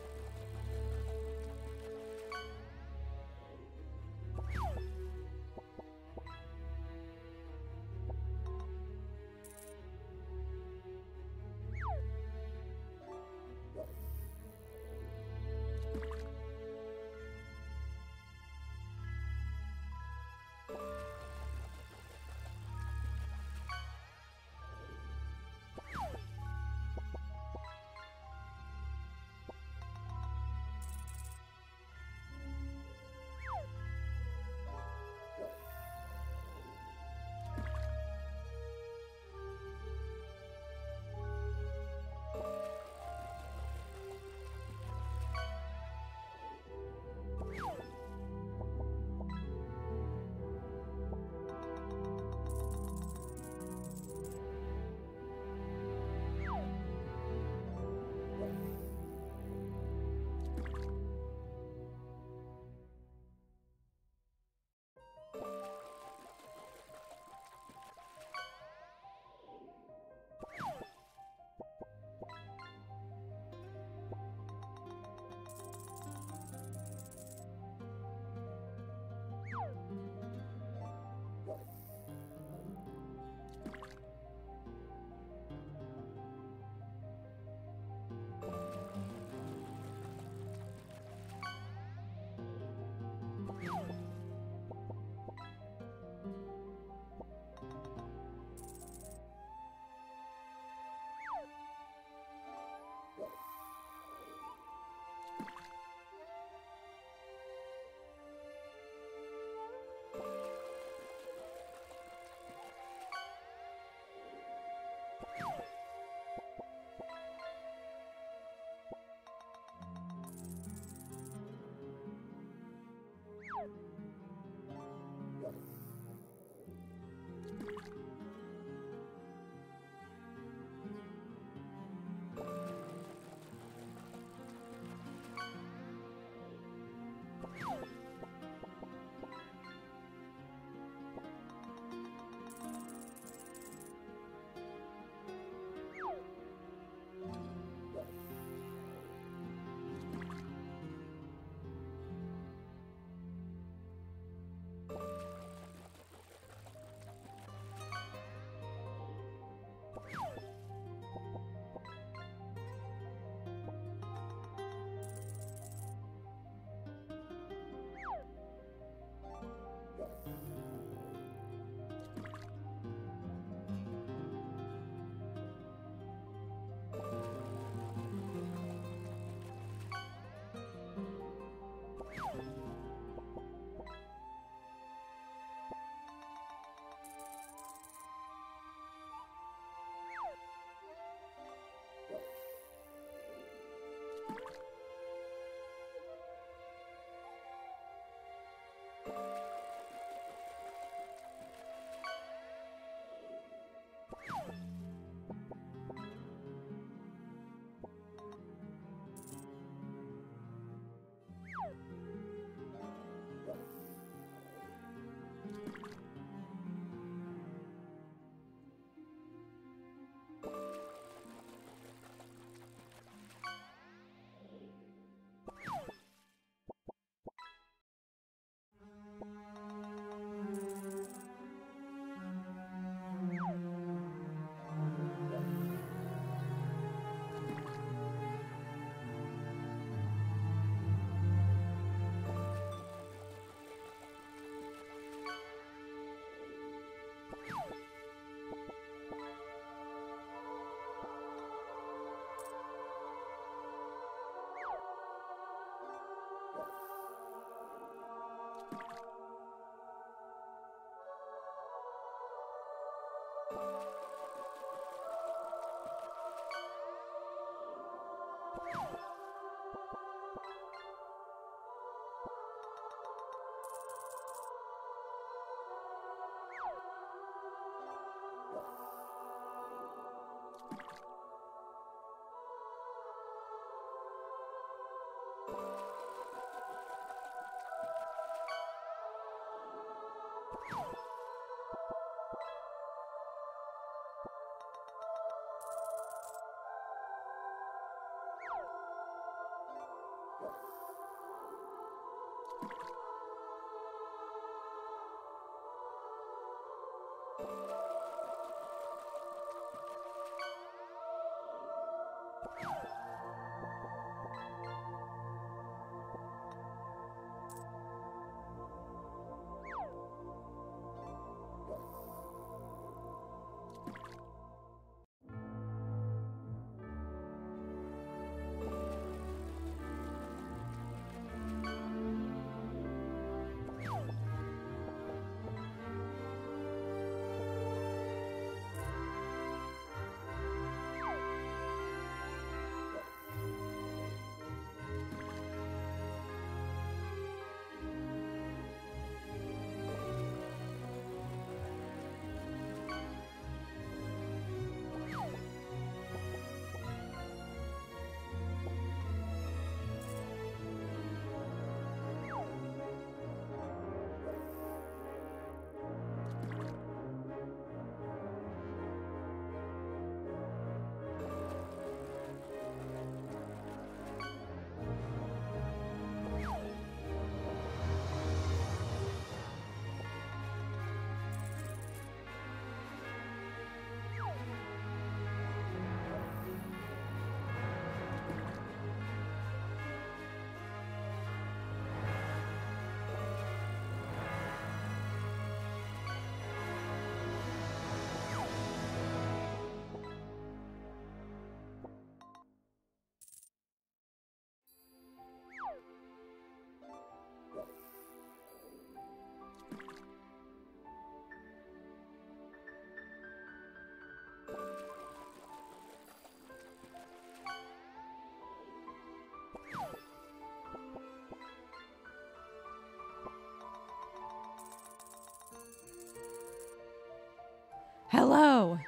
Hello.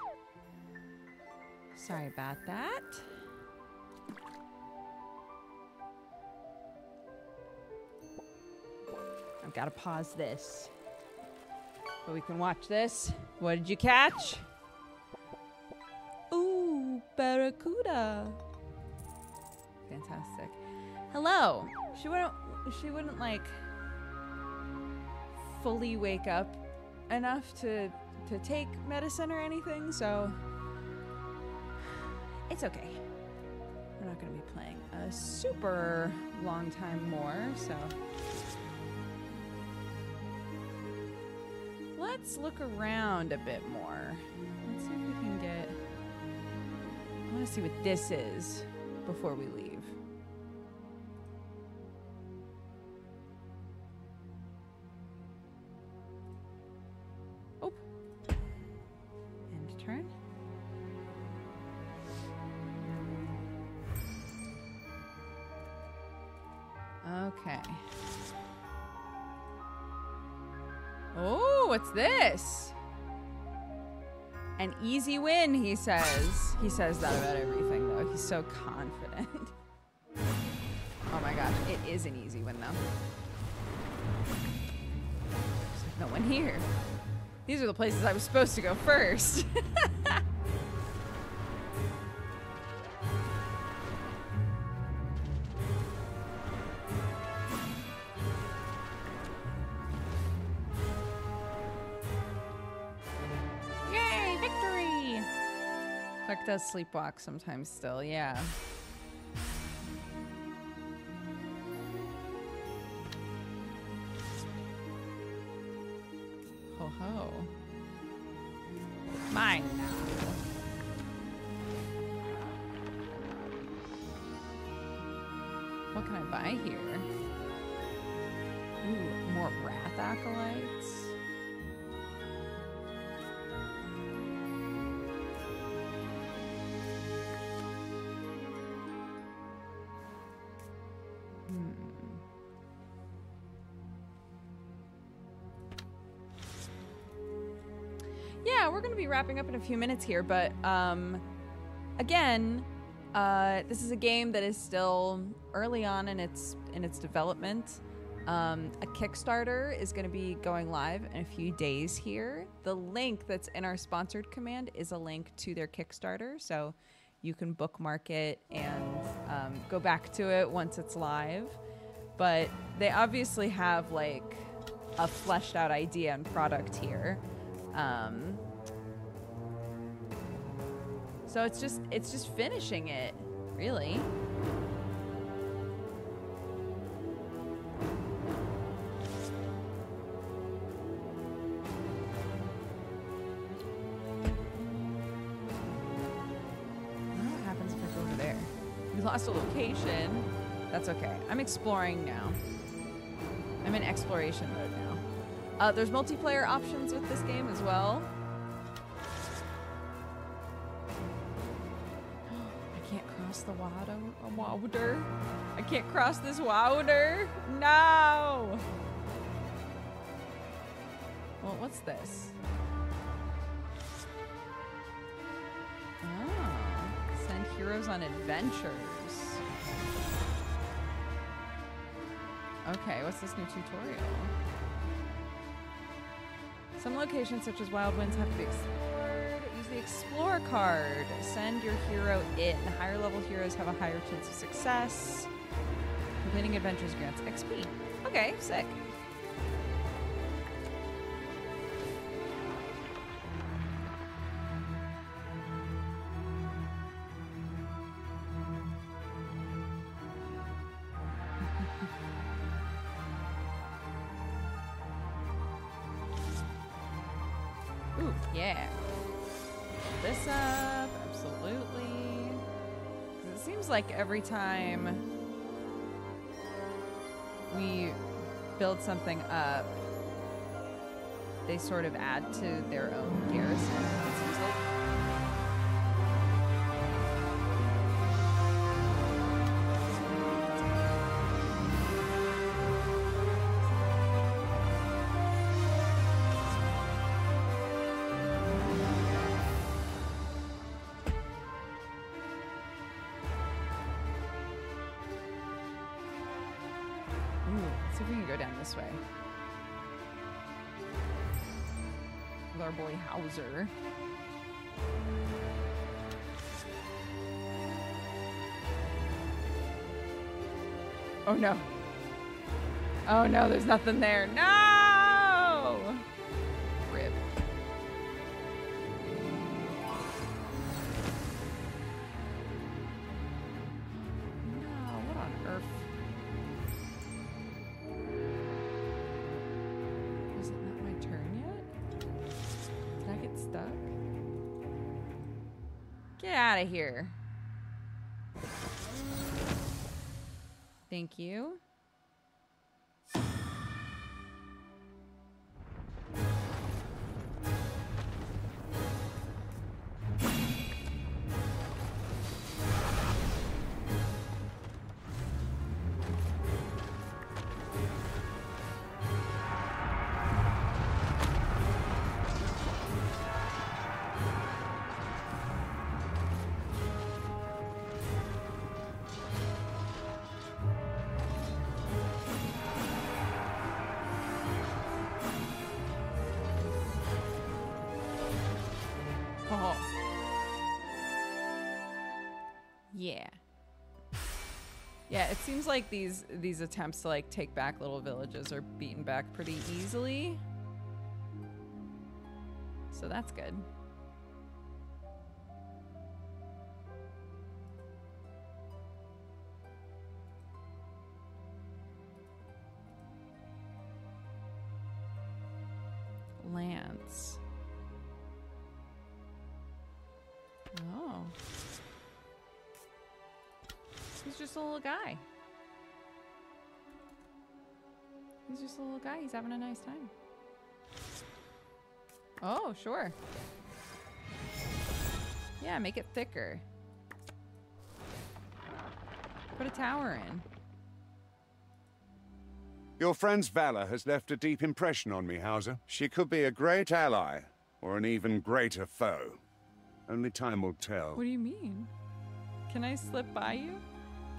Sorry about that. I've got to pause this. But we can watch this. What did you catch? Ooh, barracuda. Fantastic. Hello. She wouldn't she wouldn't like fully wake up enough to to take medicine or anything, so it's okay. We're not going to be playing a super long time more, so let's look around a bit more. Let's see if we can get. I want to see what this is before we leave. He says. He says that about everything, though. He's so confident. oh my gosh, it is an easy win, though. There's no one here. These are the places I was supposed to go first. does sleepwalk sometimes still, yeah. Wrapping up in a few minutes here, but um, again, uh, this is a game that is still early on in its in its development. Um, a Kickstarter is going to be going live in a few days here. The link that's in our sponsored command is a link to their Kickstarter, so you can bookmark it and um, go back to it once it's live. But they obviously have like a fleshed out idea and product here. Um, so it's just it's just finishing it, really. What happens if I go over there? We lost a location. That's okay. I'm exploring now. I'm in exploration mode now. Uh, there's multiplayer options with this game as well. Cross the water. A water. I can't cross this water. No. Well, what's this? Oh, send heroes on adventures. Okay, what's this new tutorial? Some locations, such as Wild Winds, have to be the Explore card. Send your hero in. Higher level heroes have a higher chance of success. Completing adventures grants XP. Okay, sick. Like every time we build something up, they sort of add to their own garrison. Boy Hauser. Oh no. Oh no, there's nothing there. No! It seems like these these attempts to like take back little villages are beaten back pretty easily. So that's good. Just a little guy. He's just a little guy. He's having a nice time. Oh, sure. Yeah, make it thicker. Put a tower in. Your friend's valor has left a deep impression on me, Hauser. She could be a great ally, or an even greater foe. Only time will tell. What do you mean? Can I slip by you?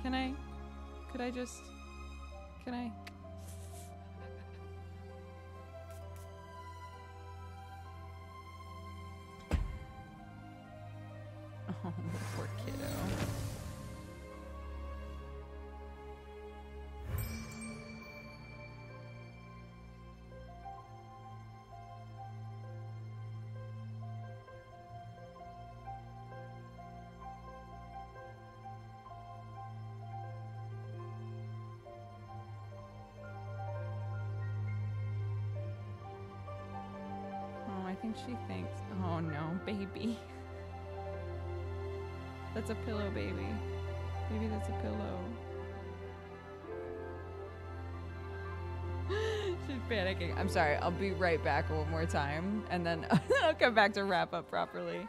Can I? Could I just? Can I? Oh, She thinks. Oh no, baby. That's a pillow, baby. Maybe that's a pillow. She's panicking. I'm sorry. I'll be right back one more time, and then I'll come back to wrap up properly.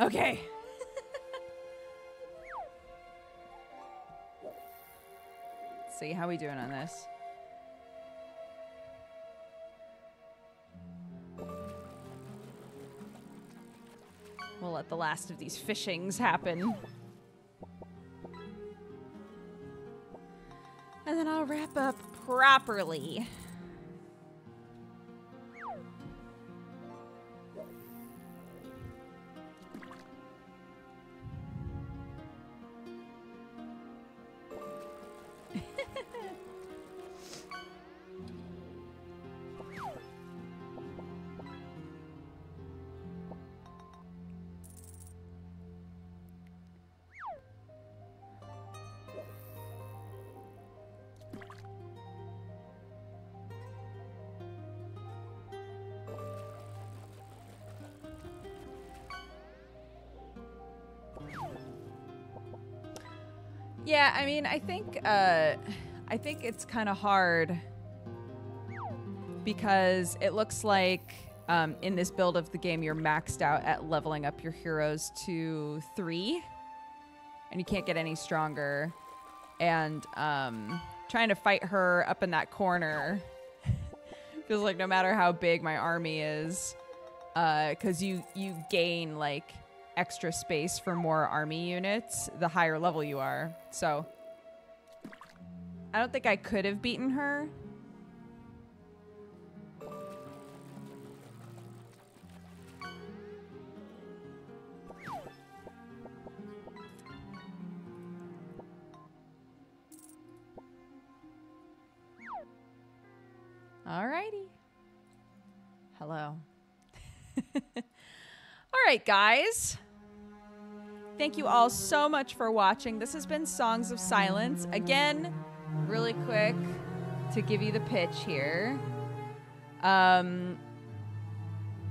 Okay. See how we doing on this. We'll let the last of these fishings happen. And then I'll wrap up properly. I mean, I think uh, I think it's kind of hard because it looks like um, in this build of the game you're maxed out at leveling up your heroes to three, and you can't get any stronger. And um, trying to fight her up in that corner feels like no matter how big my army is, because uh, you you gain like extra space for more army units the higher level you are. So I don't think I could have beaten her. Alrighty. Hello. All right, guys. Thank you all so much for watching. This has been Songs of Silence. Again, really quick to give you the pitch here. Um,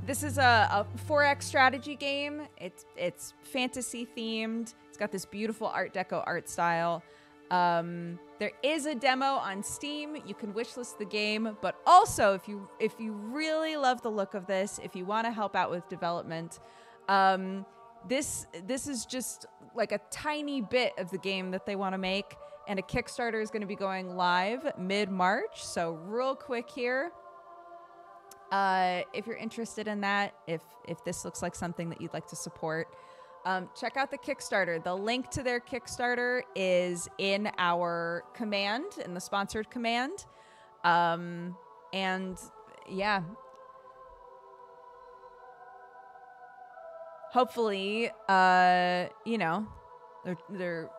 this is a, a 4X strategy game. It's it's fantasy themed. It's got this beautiful Art Deco art style. Um, there is a demo on Steam. You can wishlist the game, but also if you if you really love the look of this, if you want to help out with development, um, this this is just like a tiny bit of the game that they want to make and a kickstarter is going to be going live mid-march so real quick here. Uh, if you're interested in that if if this looks like something that you'd like to support um, check out the kickstarter. The link to their kickstarter is in our command in the sponsored command. Um, and yeah hopefully, uh, you know, they're they're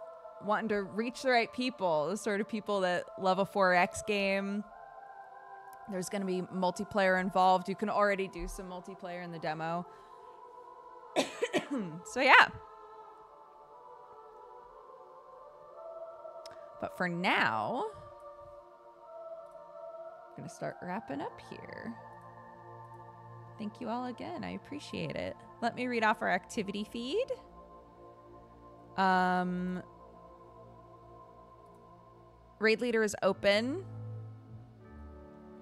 wanting to reach the right people, the sort of people that love a 4X game. There's going to be multiplayer involved. You can already do some multiplayer in the demo. so yeah. But for now, I'm going to start wrapping up here. Thank you all again. I appreciate it. Let me read off our activity feed. Um, raid leader is open.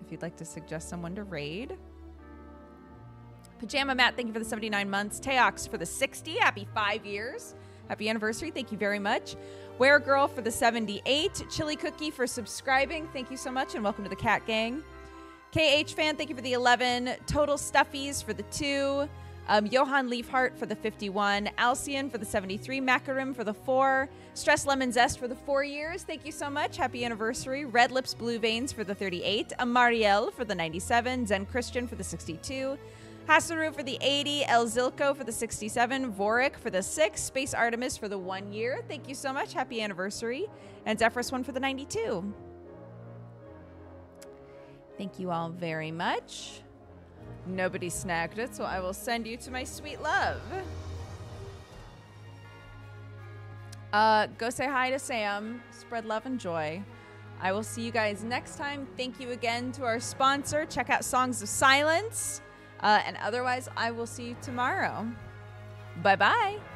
If you'd like to suggest someone to raid. Pajama Matt, thank you for the 79 months. Teox for the 60. Happy five years. Happy anniversary. Thank you very much. Wear Girl for the 78. Chili Cookie for subscribing. Thank you so much and welcome to the Cat Gang. KH fan, thank you for the 11. Total Stuffies for the 2. Um, Johan Leafheart for the 51, Alcyon for the 73, Macarim for the 4, Stress Lemon Zest for the 4 years. Thank you so much. Happy anniversary. Red Lips Blue Veins for the 38, Amarielle for the 97, Zen Christian for the 62, Hasaru for the 80, El Zilko for the 67, Vorik for the 6, Space Artemis for the 1 year. Thank you so much. Happy anniversary. And Zephyrus 1 for the 92. Thank you all very much. Nobody snagged it, so I will send you to my sweet love. Uh, go say hi to Sam. Spread love and joy. I will see you guys next time. Thank you again to our sponsor. Check out Songs of Silence. Uh, and otherwise, I will see you tomorrow. Bye bye.